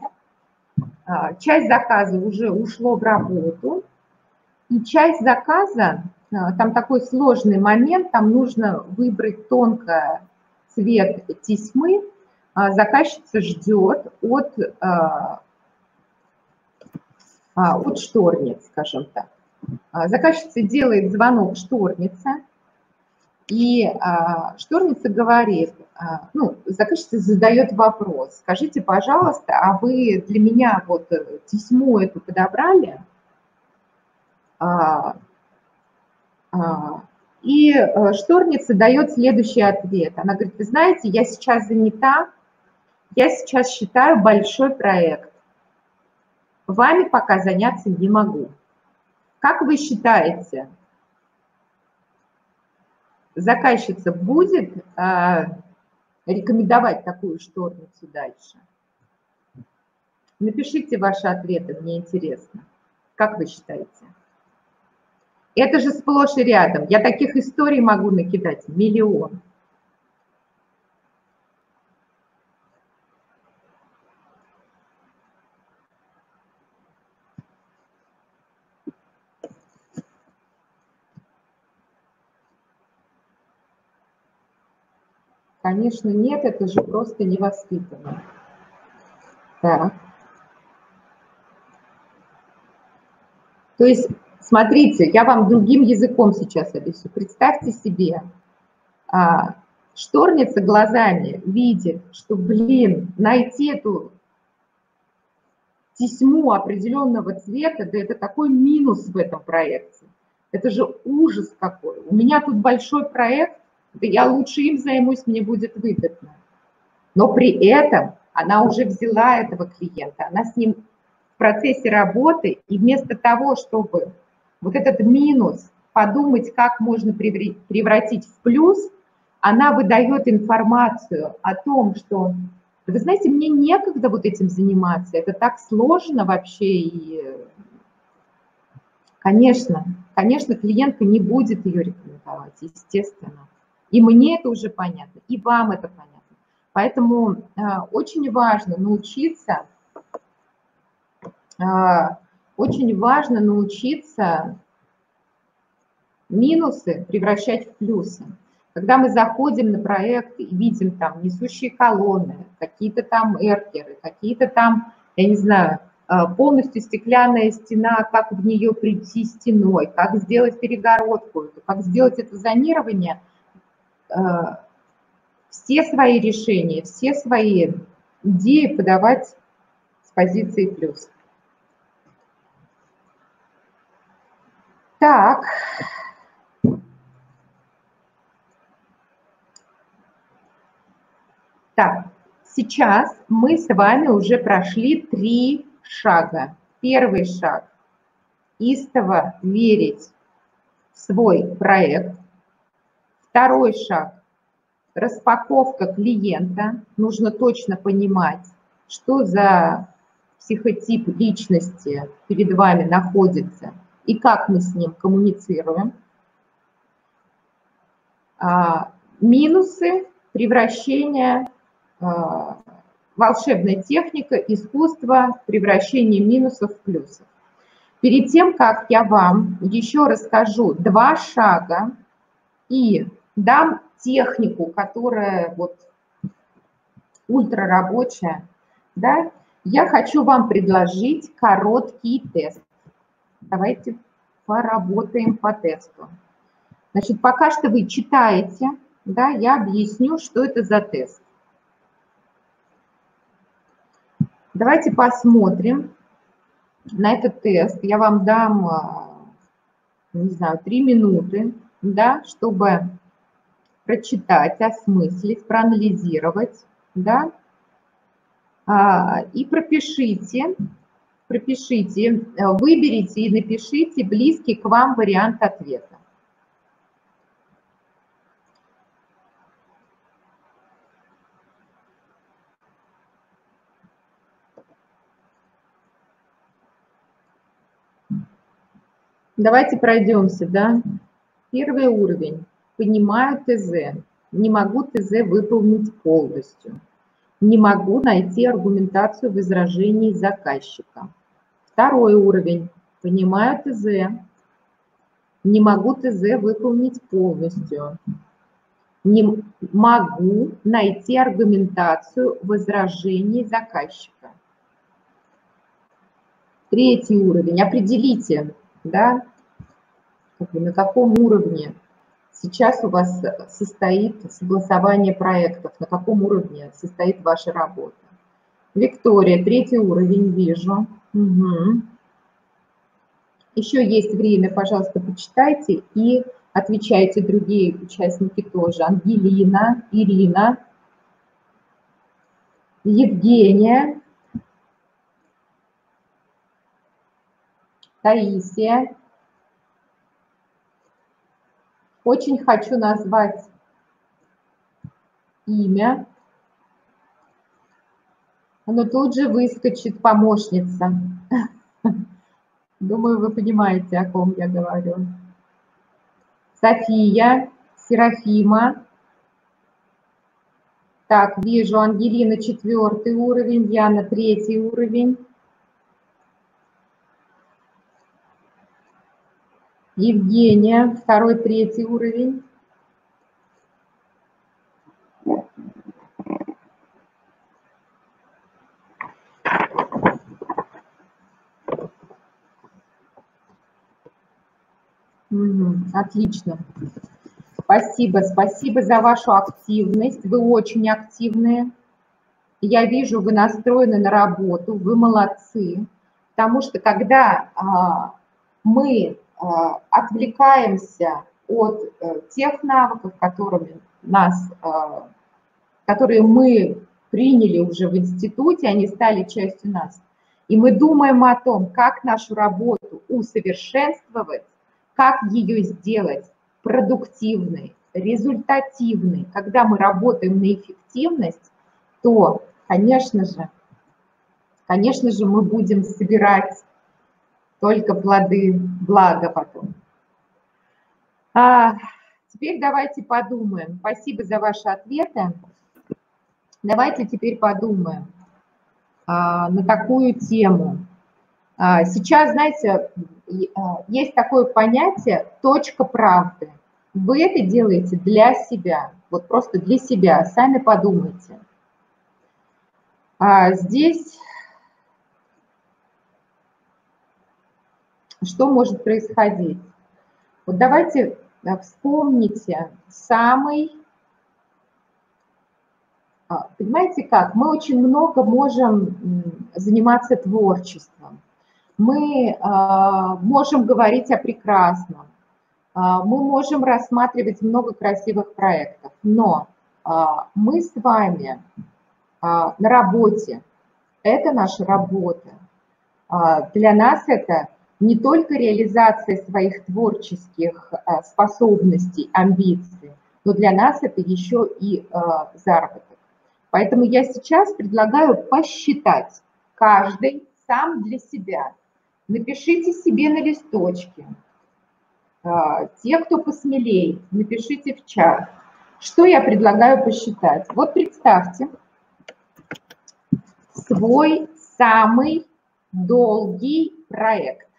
А, часть заказа уже ушло в работу, и часть заказа, там такой сложный момент, там нужно выбрать тонко цвет тесьмы, заказчица ждет от а, от шторниц, скажем так. А, заказчица делает звонок шторница, и а, шторница говорит, ну, заказчица задает вопрос, скажите, пожалуйста, а вы для меня вот тесьму эту подобрали? И шторница дает следующий ответ. Она говорит, вы знаете, я сейчас занята, я сейчас считаю большой проект. Вами пока заняться не могу. Как вы считаете, заказчица будет э, рекомендовать такую шторницу дальше? Напишите ваши ответы, мне интересно. Как вы считаете? Это же сплошь и рядом. Я таких историй могу накидать миллион. Конечно, нет, это же просто невоспитанно. Так. То есть, смотрите, я вам другим языком сейчас объясню. Представьте себе, а, шторница глазами видит, что, блин, найти эту тесьму определенного цвета, да это такой минус в этом проекте. Это же ужас какой. У меня тут большой проект, да я лучше им займусь, мне будет выгодно. Но при этом она уже взяла этого клиента, она с ним в процессе работы, и вместо того, чтобы вот этот минус подумать, как можно превратить в плюс, она выдает информацию о том, что, вы знаете, мне некогда вот этим заниматься, это так сложно вообще, и, конечно, конечно, клиентка не будет ее рекомендовать, естественно. И мне это уже понятно, и вам это понятно. Поэтому э, очень важно научиться, э, очень важно научиться минусы превращать в плюсы. Когда мы заходим на проект и видим там несущие колонны, какие-то там эркеры, какие-то там, я не знаю, э, полностью стеклянная стена, как в нее прийти стеной, как сделать перегородку, как сделать это зонирование, э, все свои решения, все свои идеи подавать с позиции плюс. Так. Так, сейчас мы с вами уже прошли три шага. Первый шаг – истово верить в свой проект. Второй шаг – распаковка клиента. Нужно точно понимать, что за психотип личности перед вами находится – и как мы с ним коммуницируем. А, минусы превращения, а, волшебная техника, искусство превращения минусов в плюсов. Перед тем, как я вам еще расскажу два шага и дам технику, которая вот ультрарабочая, да, я хочу вам предложить короткий тест. Давайте поработаем по тесту. Значит, пока что вы читаете, да, я объясню, что это за тест. Давайте посмотрим на этот тест. Я вам дам, а, не знаю, три минуты, да, чтобы прочитать, осмыслить, проанализировать, да, а, и пропишите пропишите, э, выберите и напишите близкий к вам вариант ответа. Давайте пройдемся, да. Первый уровень. Понимаю ТЗ. Не могу ТЗ выполнить полностью. Не могу найти аргументацию возражений заказчика. Второй уровень. Понимаю ТЗ. Не могу ТЗ выполнить полностью. Не могу найти аргументацию возражений заказчика. Третий уровень. Определите, да, на каком уровне сейчас у вас состоит согласование проектов, на каком уровне состоит ваша работа. Виктория, третий уровень вижу. Угу. Еще есть время, пожалуйста, почитайте и отвечайте другие участники тоже. Ангелина, Ирина, Евгения, Таисия. Очень хочу назвать имя но тут же выскочит помощница. Думаю, вы понимаете, о ком я говорю. София, Серафима. Так, вижу, Ангелина четвертый уровень, Яна третий уровень. Евгения, второй, третий уровень. Отлично. Спасибо, спасибо за вашу активность. Вы очень активные. Я вижу, вы настроены на работу, вы молодцы. Потому что когда а, мы а, отвлекаемся от а, тех навыков, которыми нас, а, которые мы приняли уже в институте, они стали частью нас, и мы думаем о том, как нашу работу усовершенствовать, как ее сделать продуктивной, результативной. Когда мы работаем на эффективность, то, конечно же, конечно же, мы будем собирать только плоды блага потом. А, теперь давайте подумаем. Спасибо за ваши ответы. Давайте теперь подумаем а, на такую тему. А, сейчас, знаете, а, есть такое понятие «точка правды». Вы это делаете для себя, вот просто для себя, сами подумайте. А здесь что может происходить? Вот давайте э, вспомните самый, а, понимаете как, мы очень много можем заниматься творчеством, мы а, можем говорить о прекрасном, а, мы можем рассматривать много красивых проектов, но мы с вами на работе, это наша работа, для нас это не только реализация своих творческих способностей, амбиций, но для нас это еще и заработок. Поэтому я сейчас предлагаю посчитать каждый сам для себя. Напишите себе на листочке. Э, те, кто посмелее, напишите в чат. Что я предлагаю посчитать? Вот представьте свой самый долгий проект.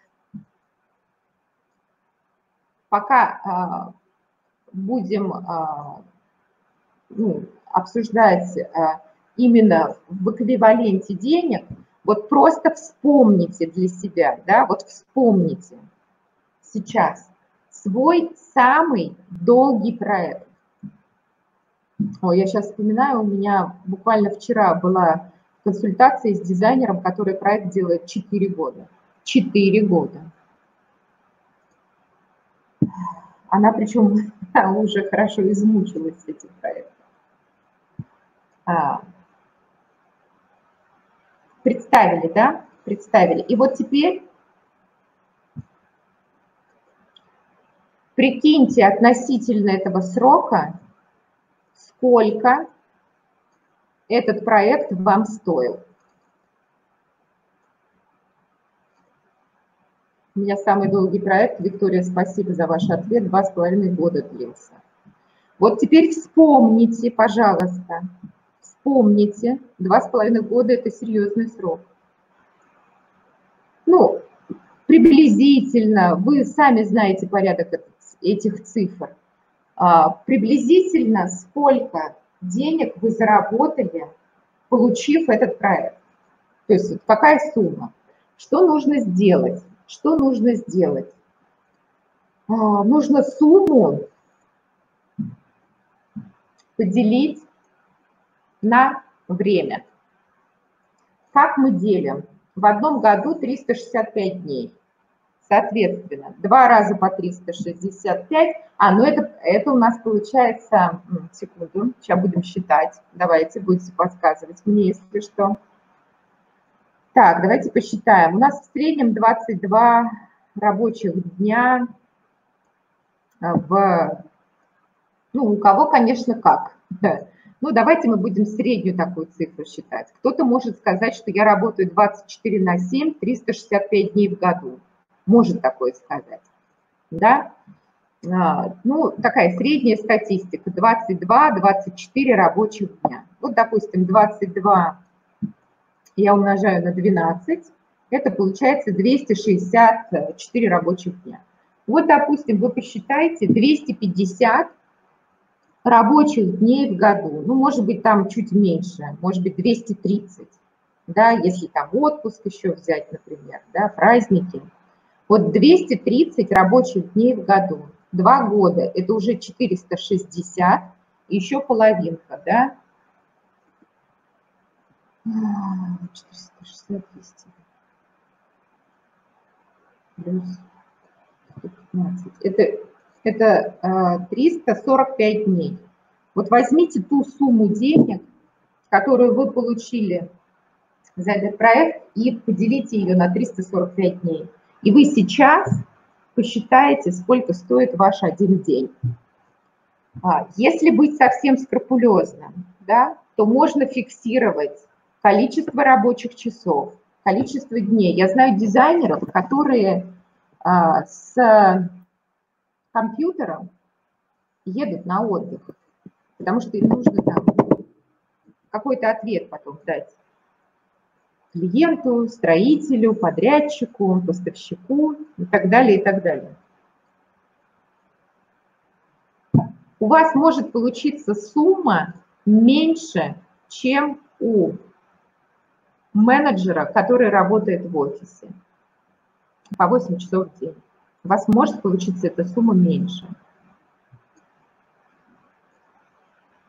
пока а, будем а, ну, обсуждать а, именно в эквиваленте денег, вот просто вспомните для себя, да, вот вспомните сейчас свой самый долгий проект. О, я сейчас вспоминаю, у меня буквально вчера была консультация с дизайнером, который проект делает 4 года. 4 года. Она причем [laughs] уже хорошо измучилась этим проектом. Представили, да? Представили. И вот теперь прикиньте относительно этого срока, сколько этот проект вам стоил. У меня самый долгий проект. Виктория, спасибо за ваш ответ. Два с половиной года длился. Вот теперь вспомните, пожалуйста, вспомните. Два с половиной года – это серьезный срок. Ну, приблизительно, вы сами знаете порядок этих цифр. А, приблизительно сколько денег вы заработали, получив этот проект? То есть какая сумма? Что нужно сделать? Что нужно сделать? А, нужно сумму поделить на время. Как мы делим? В одном году 365 дней. Соответственно, два раза по 365. А, ну это, это у нас получается, секунду, сейчас будем считать. Давайте, будете подсказывать мне, если что. Так, давайте посчитаем. У нас в среднем 22 рабочих дня в... Ну, у кого, конечно, как. [laughs] Ну, давайте мы будем среднюю такую цифру считать. Кто-то может сказать, что я работаю 24 на 7, 365 дней в году. Может такое сказать. Да? А, ну, такая средняя статистика. 22-24 рабочих дня. Вот, допустим, 22 я умножаю на 12, это получается 264 рабочих дня. Вот, допустим, вы посчитаете 250 рабочих дней в году. Ну, может быть, там чуть меньше, может быть, 230, да, если там отпуск еще взять, например, да, праздники. Вот 230 рабочих дней в году. Два года – это уже 460, еще половинка, да, 460 200 плюс 115. Это, это 345 а, дней. Вот возьмите ту сумму денег, которую вы получили за этот проект, и поделите ее на 345 дней. И вы сейчас посчитаете, сколько стоит ваш один день. А, если быть совсем скрупулезным, да, то можно фиксировать количество рабочих часов, количество дней. Я знаю дизайнеров, которые а, с компьютером едут на отдых, потому что им нужно там какой-то ответ потом дать клиенту, строителю, подрядчику, поставщику и так далее, и так далее. у вас может получиться сумма меньше, чем у менеджера, который работает в офисе по 8 часов в день. У вас может получиться эта сумма меньше.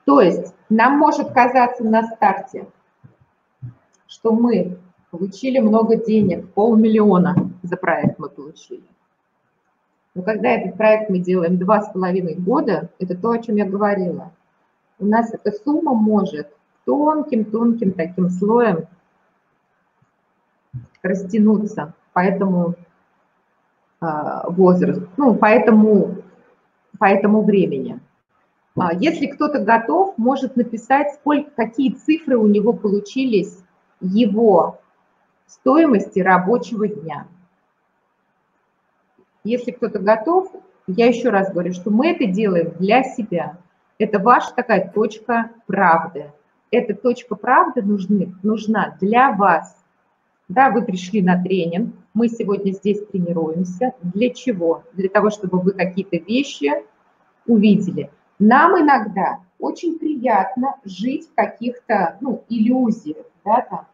То есть нам может казаться на старте, что мы получили много денег, полмиллиона за проект мы получили. Но когда этот проект мы делаем два с половиной года, это то, о чем я говорила. У нас эта сумма может тонким-тонким таким слоем растянуться по этому э, возрасту, ну, по этому, по этому времени. А если кто-то готов, может написать, сколько, какие цифры у него получились его стоимости рабочего дня. Если кто-то готов, я еще раз говорю, что мы это делаем для себя. Это ваша такая точка правды. Эта точка правды нужны, нужна для вас. Да, вы пришли на тренинг, мы сегодня здесь тренируемся. Для чего? Для того, чтобы вы какие-то вещи увидели. Нам иногда очень приятно жить в каких-то ну, иллюзиях, да, там,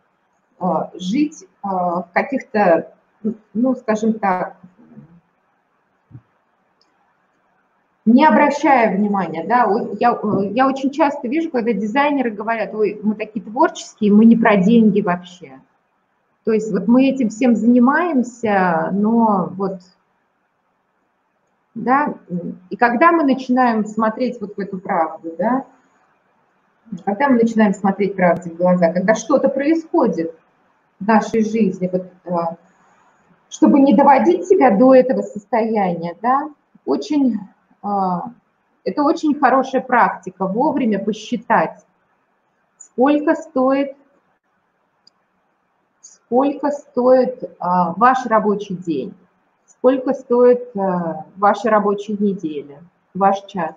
э, жить э, в каких-то, ну, скажем так, не обращая внимания, да, я, я очень часто вижу, когда дизайнеры говорят, ой, мы такие творческие, мы не про деньги вообще. То есть вот мы этим всем занимаемся, но вот, да, и когда мы начинаем смотреть вот в эту правду, да, когда мы начинаем смотреть правде в глаза, когда что-то происходит в нашей жизни, вот, а, чтобы не доводить себя до этого состояния, да, очень а, это очень хорошая практика, вовремя посчитать, сколько стоит, сколько стоит а, ваш рабочий день, сколько стоит а, ваша рабочая неделя, ваш час.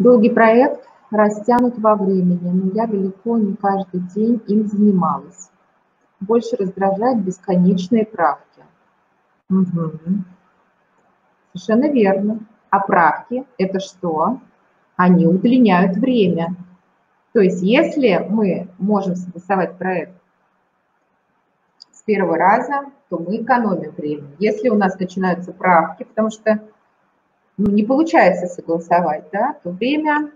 Долгий проект растянут во времени, но я далеко не каждый день им занималась. Больше раздражает бесконечные правки. Угу. Совершенно верно. А правки – это что? Они удлиняют время. То есть если мы можем согласовать проект первого раза, то мы экономим время. Если у нас начинаются правки, потому что ну, не получается согласовать, да, то время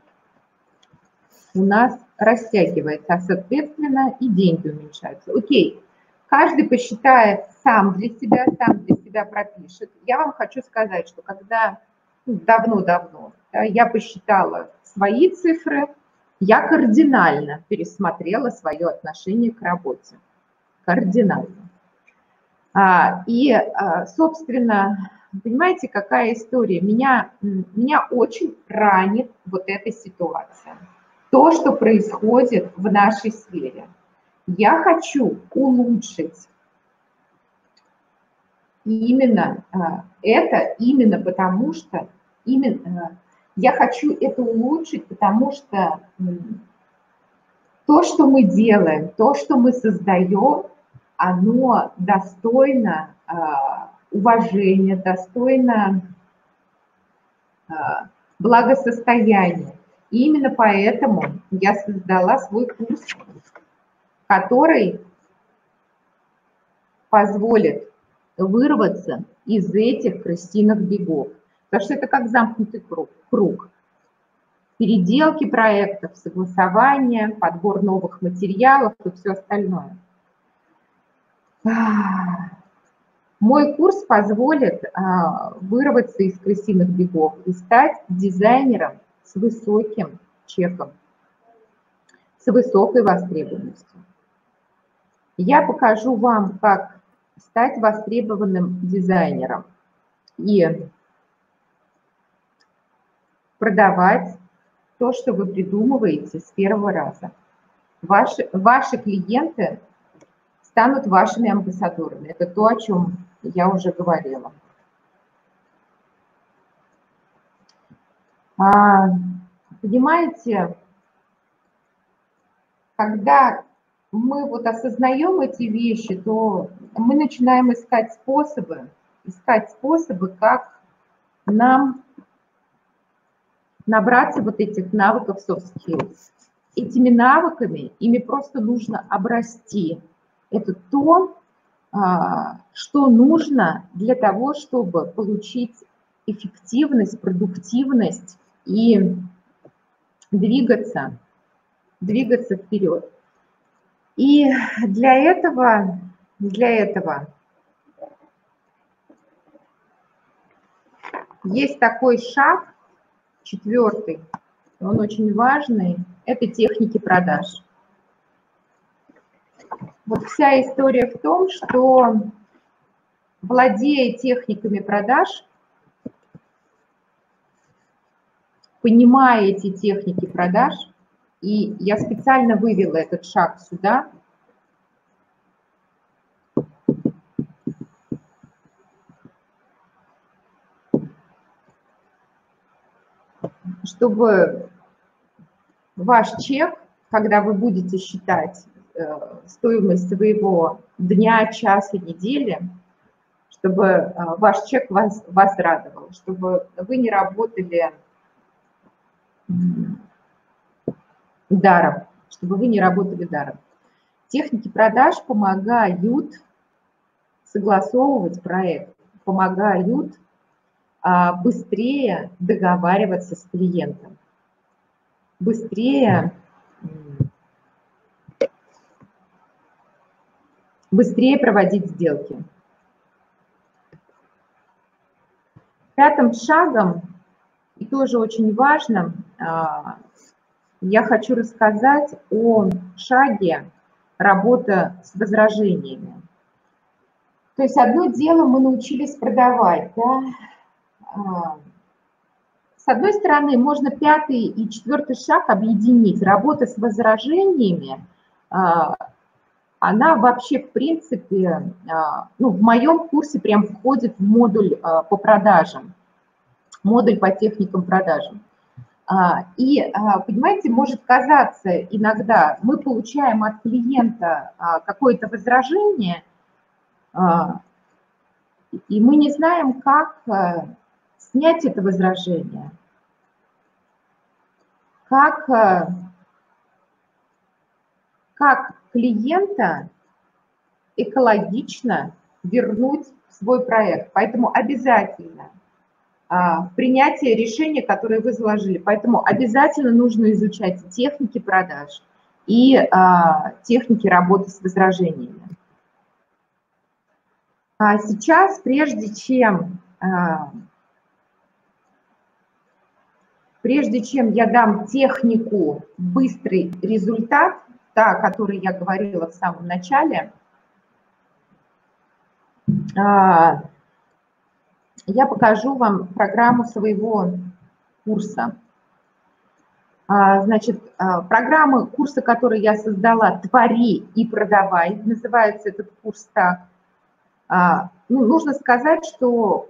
у нас растягивается, а соответственно и деньги уменьшаются. Окей, каждый посчитает сам для себя, сам для себя пропишет. Я вам хочу сказать, что когда давно-давно, я посчитала свои цифры, я кардинально пересмотрела свое отношение к работе. Кардинально. А, и, а, собственно, понимаете, какая история? Меня, меня очень ранит вот эта ситуация. То, что происходит в нашей сфере. Я хочу улучшить именно а, это, именно потому что именно я хочу это улучшить, потому что то, что мы делаем, то, что мы создаем, оно достойно э, уважения, достойно э, благосостояния. И именно поэтому я создала свой курс, который позволит вырваться из этих крысиных бегов. Потому что это как замкнутый круг. круг. Переделки проектов, согласование, подбор новых материалов и все остальное. Мой курс позволит а, вырваться из крысиных бегов и стать дизайнером с высоким чеком, с высокой востребованностью. Я покажу вам, как стать востребованным дизайнером. И продавать то, что вы придумываете с первого раза. Ваши, ваши клиенты станут вашими амбассадорами. Это то, о чем я уже говорила. А, понимаете, когда мы вот осознаем эти вещи, то мы начинаем искать способы, искать способы, как нам набраться вот этих навыков soft skills. Этими навыками, ими просто нужно обрасти. Это то, а, что нужно для того, чтобы получить эффективность, продуктивность и двигаться, двигаться вперед. И для этого, для этого есть такой шаг, четвертый, он очень важный, это техники продаж. Вот вся история в том, что владея техниками продаж, понимая эти техники продаж, и я специально вывела этот шаг сюда, чтобы ваш чек, когда вы будете считать стоимость своего дня, часа, недели, чтобы э, ваш чек вас, вас радовал, чтобы вы не работали даром, чтобы вы не работали даром. Техники продаж помогают согласовывать проект, помогают а, быстрее договариваться с клиентом, быстрее, быстрее проводить сделки. Пятым шагом, и тоже очень важным, а, я хочу рассказать о шаге работы с возражениями. То есть одно дело мы научились продавать, да? А, с одной стороны, можно пятый и четвертый шаг объединить. Работа с возражениями, а, она вообще, в принципе, а, ну, в моем курсе прям входит в модуль по продажам, модуль по техникам продажам. А, и, а, понимаете, может казаться иногда, мы получаем от клиента а, какое-то возражение, и мы не знаем, как снять это возражение, как, как клиента экологично вернуть свой проект. Поэтому обязательно а, принятие решения, которое вы заложили. Поэтому обязательно нужно изучать техники продаж и а, техники работы с возражениями. А сейчас, прежде чем, прежде чем я дам технику быстрый результат, та, о которой я говорила в самом начале, я покажу вам программу своего курса. А, значит, а, программа курса, который я создала «Твори и продавай», называется этот курс так. А, ну, нужно сказать, что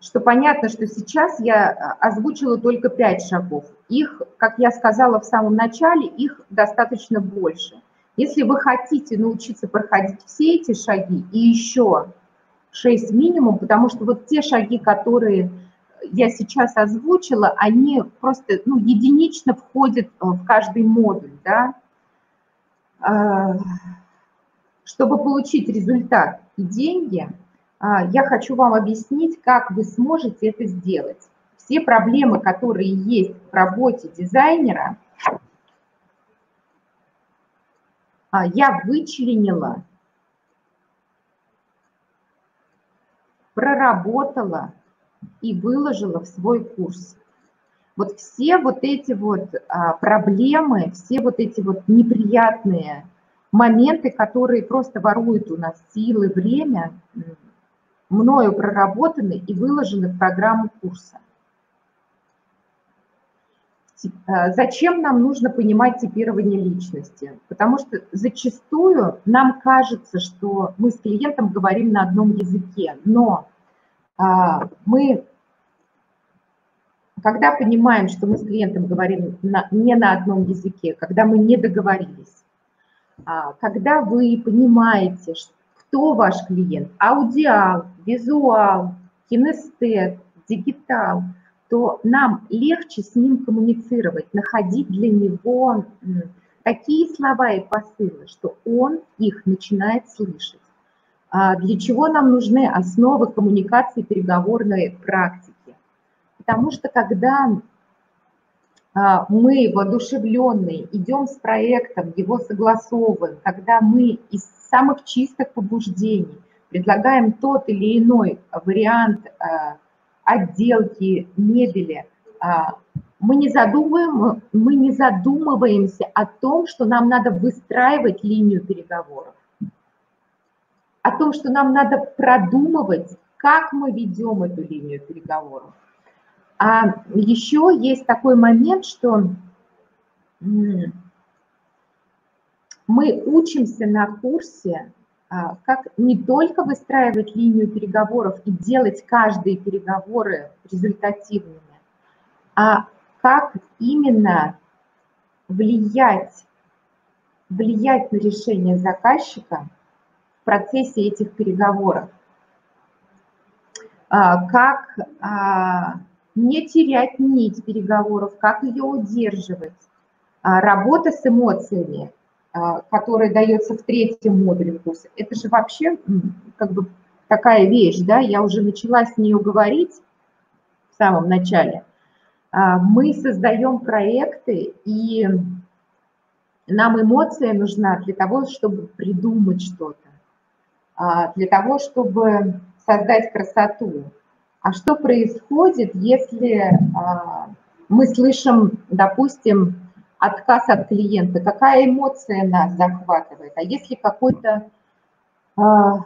что понятно, что сейчас я озвучила только пять шагов. Их, как я сказала в самом начале, их достаточно больше. Если вы хотите научиться проходить все эти шаги и еще 6 минимум, потому что вот те шаги, которые я сейчас озвучила, они просто ну, единично входят э, в каждый модуль. Да? А, чтобы получить результат и деньги, а, я хочу вам объяснить, как вы сможете это сделать. Все проблемы, которые есть в работе дизайнера, А, я вычленила, проработала и выложила в свой курс. Вот все вот эти вот а, проблемы, все вот эти вот неприятные моменты, которые просто воруют у нас силы, время, мною проработаны и выложены в программу курса. Э, зачем нам нужно понимать типирование личности? Потому что зачастую нам кажется, что мы с клиентом говорим на одном языке, но а, мы, когда понимаем, что мы с клиентом говорим не на одном языке, когда мы не договорились, а, когда вы понимаете, кто кто ваш клиент, аудиал, визуал, кинестет, дигитал, то нам легче с ним коммуницировать, находить для него такие слова и посылы, что он их начинает слышать. А для чего нам нужны основы коммуникации переговорной практики? Потому что когда мы воодушевленные идем с проектом, его согласовываем, когда мы из самых чистых побуждений предлагаем тот или иной вариант а, отделки мебели, а, мы не, задумываем, мы не задумываемся о том, что нам надо выстраивать линию переговоров, о том, что нам надо продумывать, как мы ведем эту линию переговоров. А еще есть такой момент, что мы учимся на курсе, а, как не только выстраивать линию переговоров и делать каждые переговоры результативными, а как именно влиять, влиять на решение заказчика в процессе этих переговоров, а, как не терять нить переговоров, как ее удерживать. А, работа с эмоциями, а, которая дается в третьем модуле курса, это же вообще как бы такая вещь, да, я уже начала с нее говорить в самом начале. А, мы создаем проекты, и нам эмоция нужна для того, чтобы придумать что-то, для того, чтобы создать красоту. А что происходит, если а, мы слышим, допустим, отказ от клиента? Какая эмоция нас захватывает? А если какой-то а,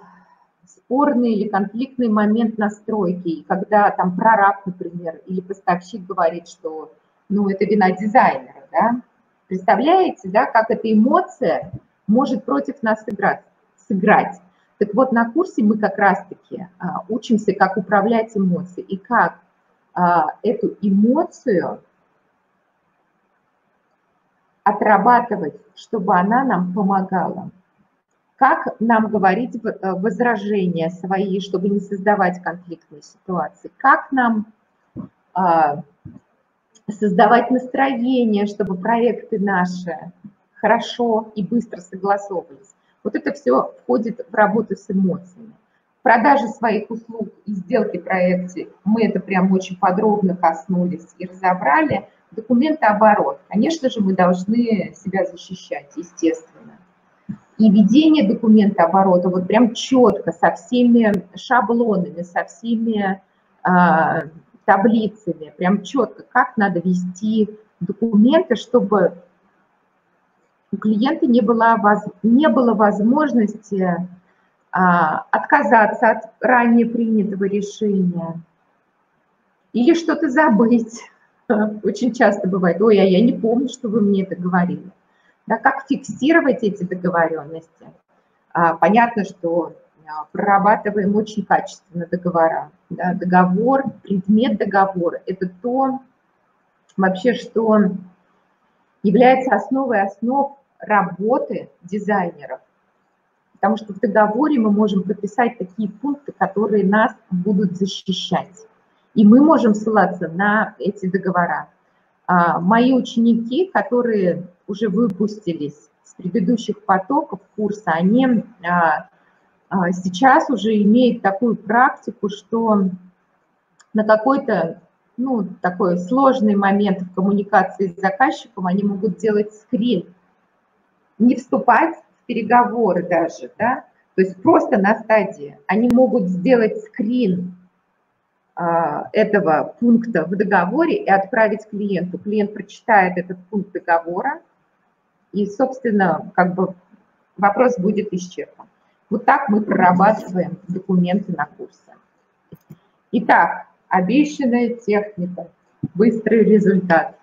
спорный или конфликтный момент настройки, когда там прораб, например, или поставщик говорит, что ну, это вина дизайнера, да? Представляете, да, как эта эмоция может против нас сыграть? сыграть. Так вот, на курсе мы как раз-таки а, учимся, как управлять эмоцией и как а, эту эмоцию отрабатывать, чтобы она нам помогала. Как нам говорить э, возражения свои, чтобы не создавать конфликтные ситуации. Как нам а, создавать настроение, чтобы проекты наши хорошо и быстро согласовывались. Вот это все входит в работу с эмоциями. В продаже своих услуг и сделки проекции мы это прям очень подробно коснулись и разобрали. Документооборот. Конечно же, мы должны себя защищать, естественно. И ведение документа оборота вот прям четко, со всеми шаблонами, со всеми а, таблицами, прям четко, как надо вести документы, чтобы у клиента не было, не было возможности а, отказаться от ранее принятого решения или что-то забыть. [laughs] Очень часто бывает, ой, а я не помню, что вы мне это говорили. Да, как фиксировать эти договоренности? А, понятно, что а, прорабатываем очень качественно договора. Да, договор, предмет договора – это то, вообще, что является основой основ работы дизайнеров. Потому что в договоре мы можем прописать такие пункты, которые нас будут защищать. И мы можем ссылаться на эти договора. А, мои ученики, которые уже выпустились с предыдущих потоков курса, они а, а, сейчас уже имеют такую практику, что на какой-то ну, такой сложный момент в коммуникации с заказчиком они могут делать скрин не вступать в переговоры даже, да, то есть просто на стадии. Они могут сделать скрин а, этого пункта в договоре и отправить клиенту. Клиент прочитает этот пункт договора, и, собственно, как бы вопрос будет исчерпан. Вот так мы прорабатываем документы на курсе. Итак, обещанная техника, быстрый результат.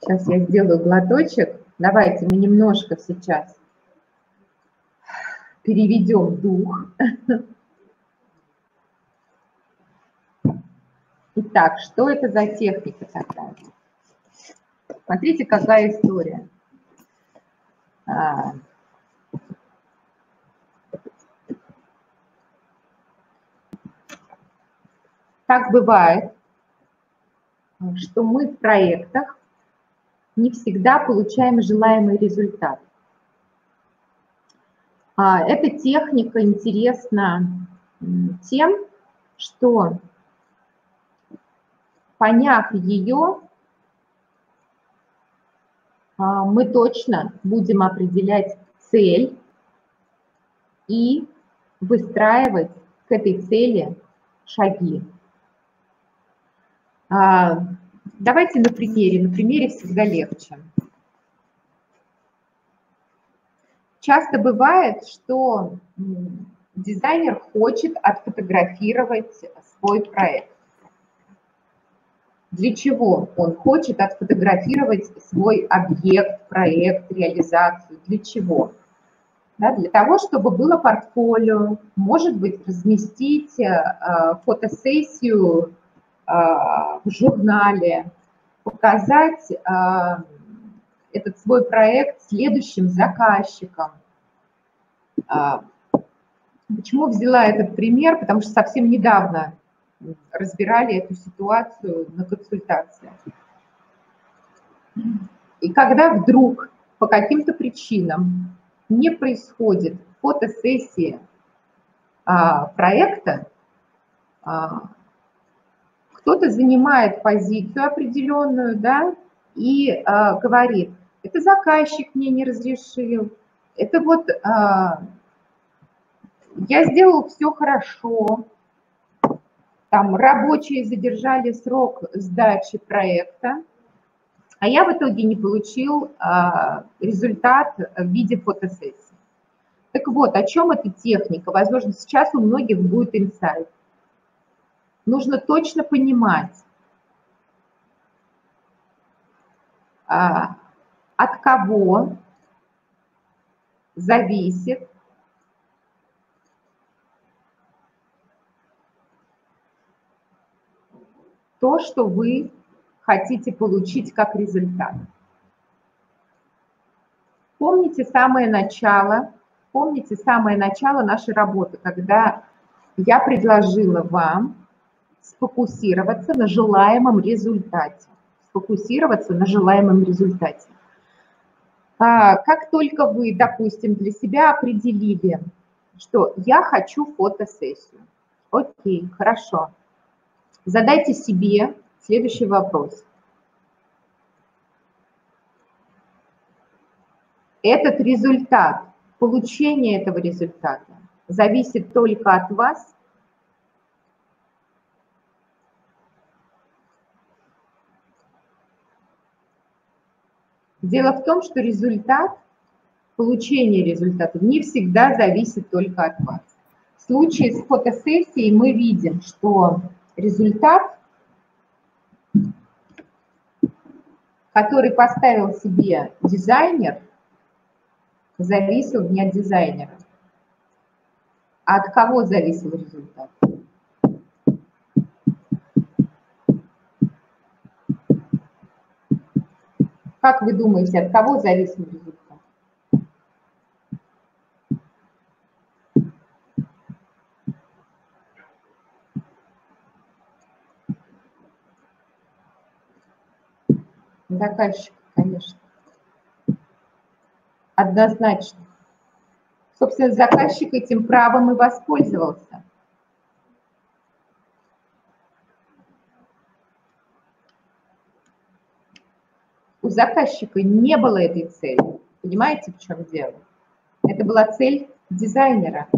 Сейчас я сделаю глоточек. Давайте мы немножко сейчас переведем дух. Итак, что это за техника такая? Смотрите, какая история. А, так бывает, что мы в проектах не всегда получаем желаемый результат. А, эта техника интересна тем, что поняв ее, а, мы точно будем определять цель и выстраивать к этой цели шаги. Давайте на примере. На примере всегда легче. Часто бывает, что дизайнер хочет отфотографировать свой проект. Для чего он хочет отфотографировать свой объект, проект, реализацию? Для чего? Да, для того, чтобы было портфолио, может быть, разместить э, фотосессию в журнале, показать э, этот свой проект следующим заказчикам. А, почему взяла этот пример? Потому что совсем недавно разбирали эту ситуацию на консультации. И когда вдруг по каким-то причинам не происходит фотосессия а, проекта, а, кто-то занимает позицию определенную, да, и а, говорит, это заказчик мне не разрешил, это вот а, я сделал все хорошо, там рабочие задержали срок сдачи проекта, а я в итоге не получил а, результат в виде фотосессии. Так вот, о чем эта техника? Возможно, сейчас у многих будет инсайт. Нужно точно понимать, а, от кого зависит то, что вы хотите получить как результат. Помните самое начало, помните самое начало нашей работы, когда я предложила вам сфокусироваться на желаемом результате. Сфокусироваться на желаемом результате. А, как только вы, допустим, для себя определили, что я хочу фотосессию, окей, хорошо, Задайте себе следующий вопрос. Этот результат, получение этого результата зависит только от вас? Дело в том, что результат, получение результата не всегда зависит только от вас. В случае с фотосессией мы видим, что результат, который поставил себе дизайнер, зависел не от дизайнера. А от кого зависел результат? Как вы думаете, от кого зависел результат? Заказчик, конечно. Однозначно. Собственно, заказчик этим правом и воспользовался. У заказчика не было этой цели. Понимаете, в чем дело? Это была цель дизайнера.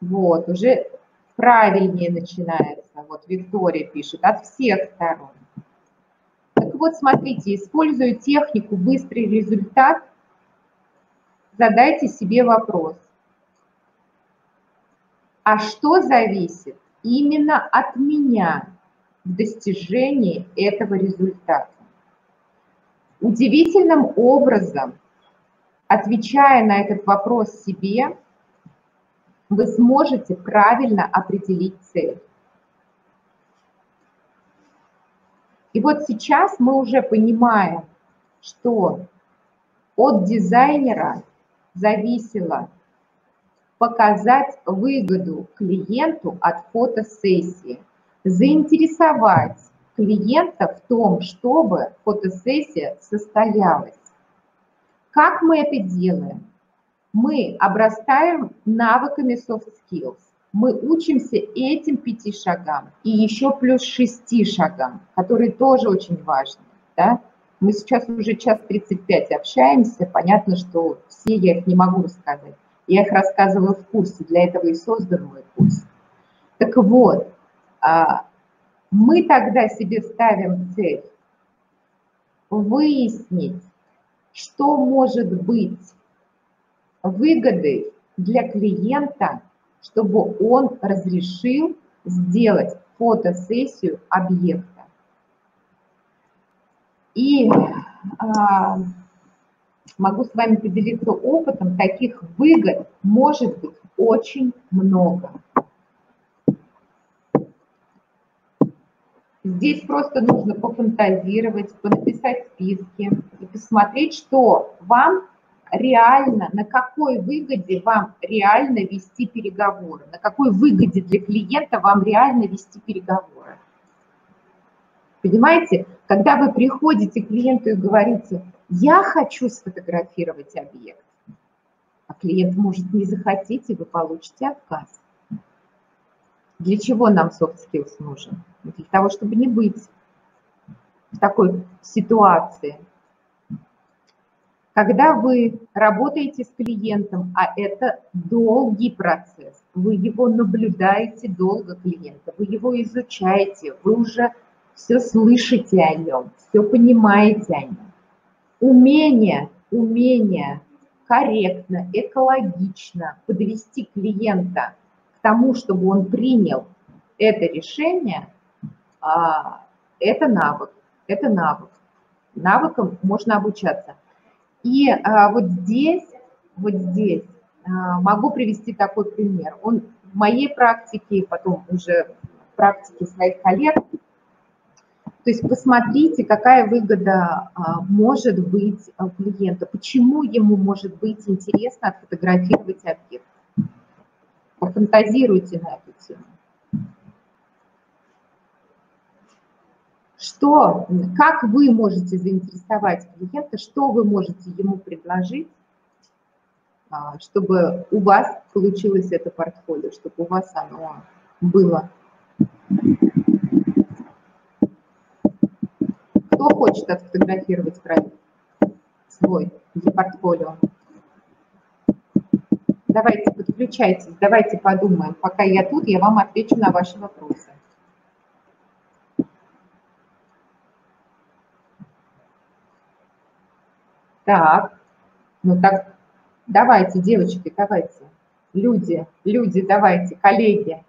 Вот, уже правильнее начинается. Вот Виктория пишет, от всех сторон. Так вот, смотрите, используя технику «быстрый результат», задайте себе вопрос. А что зависит именно от меня в достижении этого результата? Удивительным образом, отвечая на этот вопрос себе, вы сможете правильно определить цель. И вот сейчас мы уже понимаем, что от дизайнера зависело показать выгоду клиенту от фотосессии, заинтересовать клиента в том, чтобы фотосессия состоялась. Как мы это делаем? Мы обрастаем навыками soft skills. Мы учимся этим пяти шагам и еще плюс шести шагам, которые тоже очень важны. Да? Мы сейчас уже час 35 общаемся, понятно, что все я их не могу рассказать. Я их рассказывала в курсе, для этого и создан мой курс. Так вот, мы тогда себе ставим цель выяснить, что может быть выгодой для клиента, чтобы он разрешил сделать фотосессию объекта. И а, могу с вами поделиться опытом, таких выгод может быть очень много. Здесь просто нужно пофантазировать, понаписать списки и посмотреть, что вам реально, на какой выгоде вам реально вести переговоры, на какой выгоде для клиента вам реально вести переговоры. Понимаете, когда вы приходите к клиенту и говорите, я хочу сфотографировать объект, а клиент может не захотеть, и вы получите отказ. Для чего нам soft skills нужен? Для того, чтобы не быть в такой ситуации. Когда вы работаете с клиентом, а это долгий процесс, вы его наблюдаете долго клиента, вы его изучаете, вы уже все слышите о нем, все понимаете о нем. Умение, умение корректно, экологично подвести клиента тому, чтобы он принял это решение, а, это навык, это навык. Навыкам можно обучаться. И а, вот здесь, вот здесь а, могу привести такой пример. Он в моей практике, потом уже в практике своих коллег – то есть посмотрите, какая выгода может быть у клиента, почему ему может быть интересно отфотографировать объект. Пофантазируйте на эту тему. Что, как вы можете заинтересовать клиента, что вы можете ему предложить, а, чтобы у вас получилось это портфолио, чтобы у вас оно было. Кто хочет отфотографировать проект свой для портфолио? Давайте подключайтесь, давайте подумаем. Пока я тут, я вам отвечу на ваши вопросы. Так, ну так, давайте, девочки, давайте. Люди, люди, давайте, коллеги.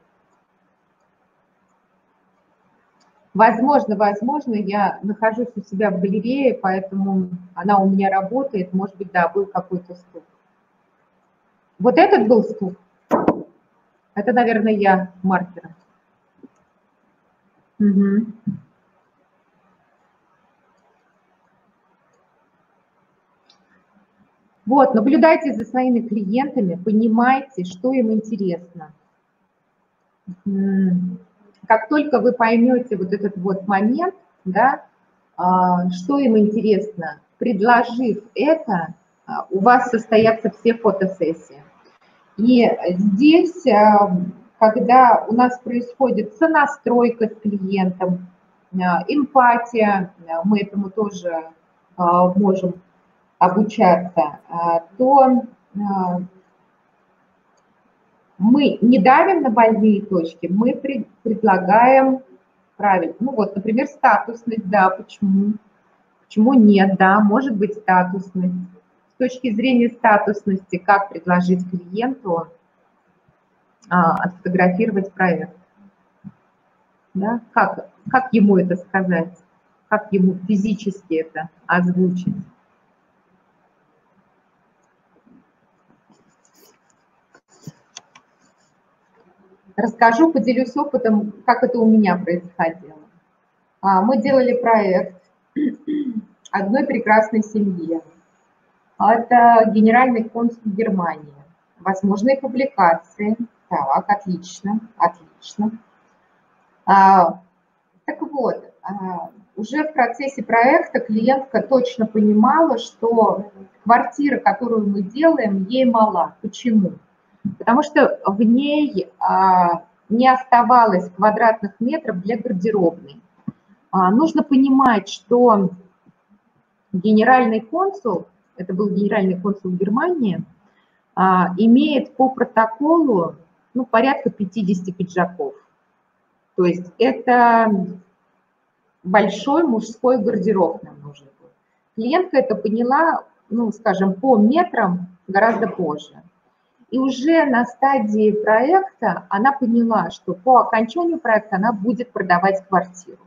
Возможно, возможно, я нахожусь у себя в галерее, поэтому она у меня работает. Может быть, да, был какой-то стук. Вот этот был стук. Это, наверное, я маркером. Угу. Вот, наблюдайте за своими клиентами, понимайте, что им интересно как только вы поймете вот этот вот момент, да, а, что им интересно, предложив это, а, у вас состоятся все фотосессии. И здесь, а, когда у нас происходит сонастройка с клиентом, эмпатия, мы этому тоже можем обучаться, то мы не давим на больные точки, мы предлагаем правильно. Ну вот, например, статусность, да, почему? Почему нет, да, может быть статусность. С точки зрения статусности, как предложить клиенту а, отфотографировать проект? Да? Как, как ему это сказать? Как ему физически это озвучить? Расскажу, поделюсь опытом, как это у меня происходило. А, мы делали проект [clears throat] одной прекрасной семьи. Это генеральный консул Германии. возможные публикации. Так, отлично, отлично. А, так вот, а, уже в процессе проекта клиентка точно понимала, что квартира, которую мы делаем, ей мала. Почему? Потому что в ней а, не оставалось квадратных метров для гардеробной. А, нужно понимать, что генеральный консул, это был генеральный консул Германии, а, имеет по протоколу ну, порядка 50 пиджаков. То есть это большой мужской гардероб нам нужен был. Клиентка это поняла, ну, скажем, по метрам гораздо позже. И уже на стадии проекта она поняла, что по окончанию проекта она будет продавать квартиру.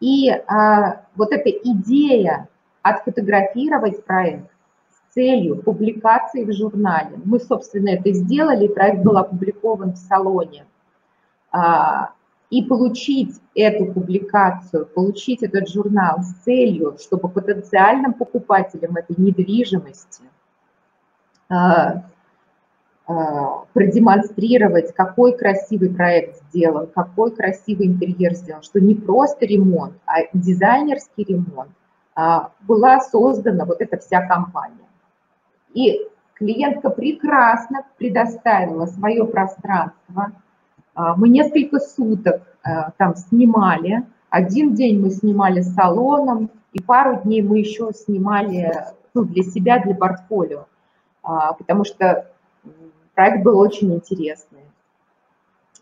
И а, вот эта идея отфотографировать проект с целью публикации в журнале. Мы, собственно, это сделали, проект был опубликован в салоне. А, и получить эту публикацию, получить этот журнал с целью, чтобы потенциальным покупателям этой недвижимости а, а, продемонстрировать, какой красивый проект сделан, какой красивый интерьер сделан, что не просто ремонт, а дизайнерский ремонт, была создана вот эта вся компания. И клиентка прекрасно предоставила свое пространство. А, мы несколько суток там снимали. Один день мы снимали салоном, и пару дней мы еще снимали ну, для себя, для портфолио, потому что Проект был очень интересный.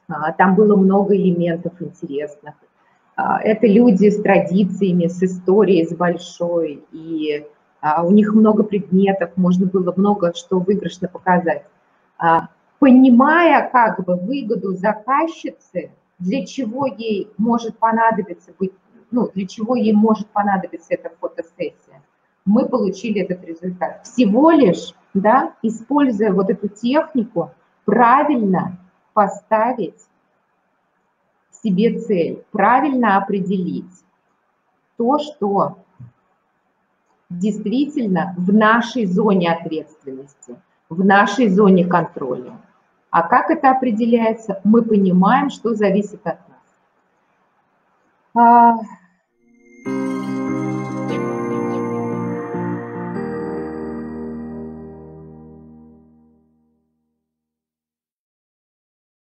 А, там было много элементов интересных. А, это люди с традициями, с историей, с большой, и а, у них много предметов, можно было много что выигрышно показать. Понимая как бы выгоду заказчицы, для чего ей может понадобиться быть, ну, для чего ей может понадобиться эта фотосессия, мы получили этот результат. Всего лишь да, используя вот эту технику, правильно поставить себе цель, правильно определить то, что действительно в нашей зоне ответственности, в нашей зоне контроля. А как это определяется? Мы понимаем, что зависит от нас. А,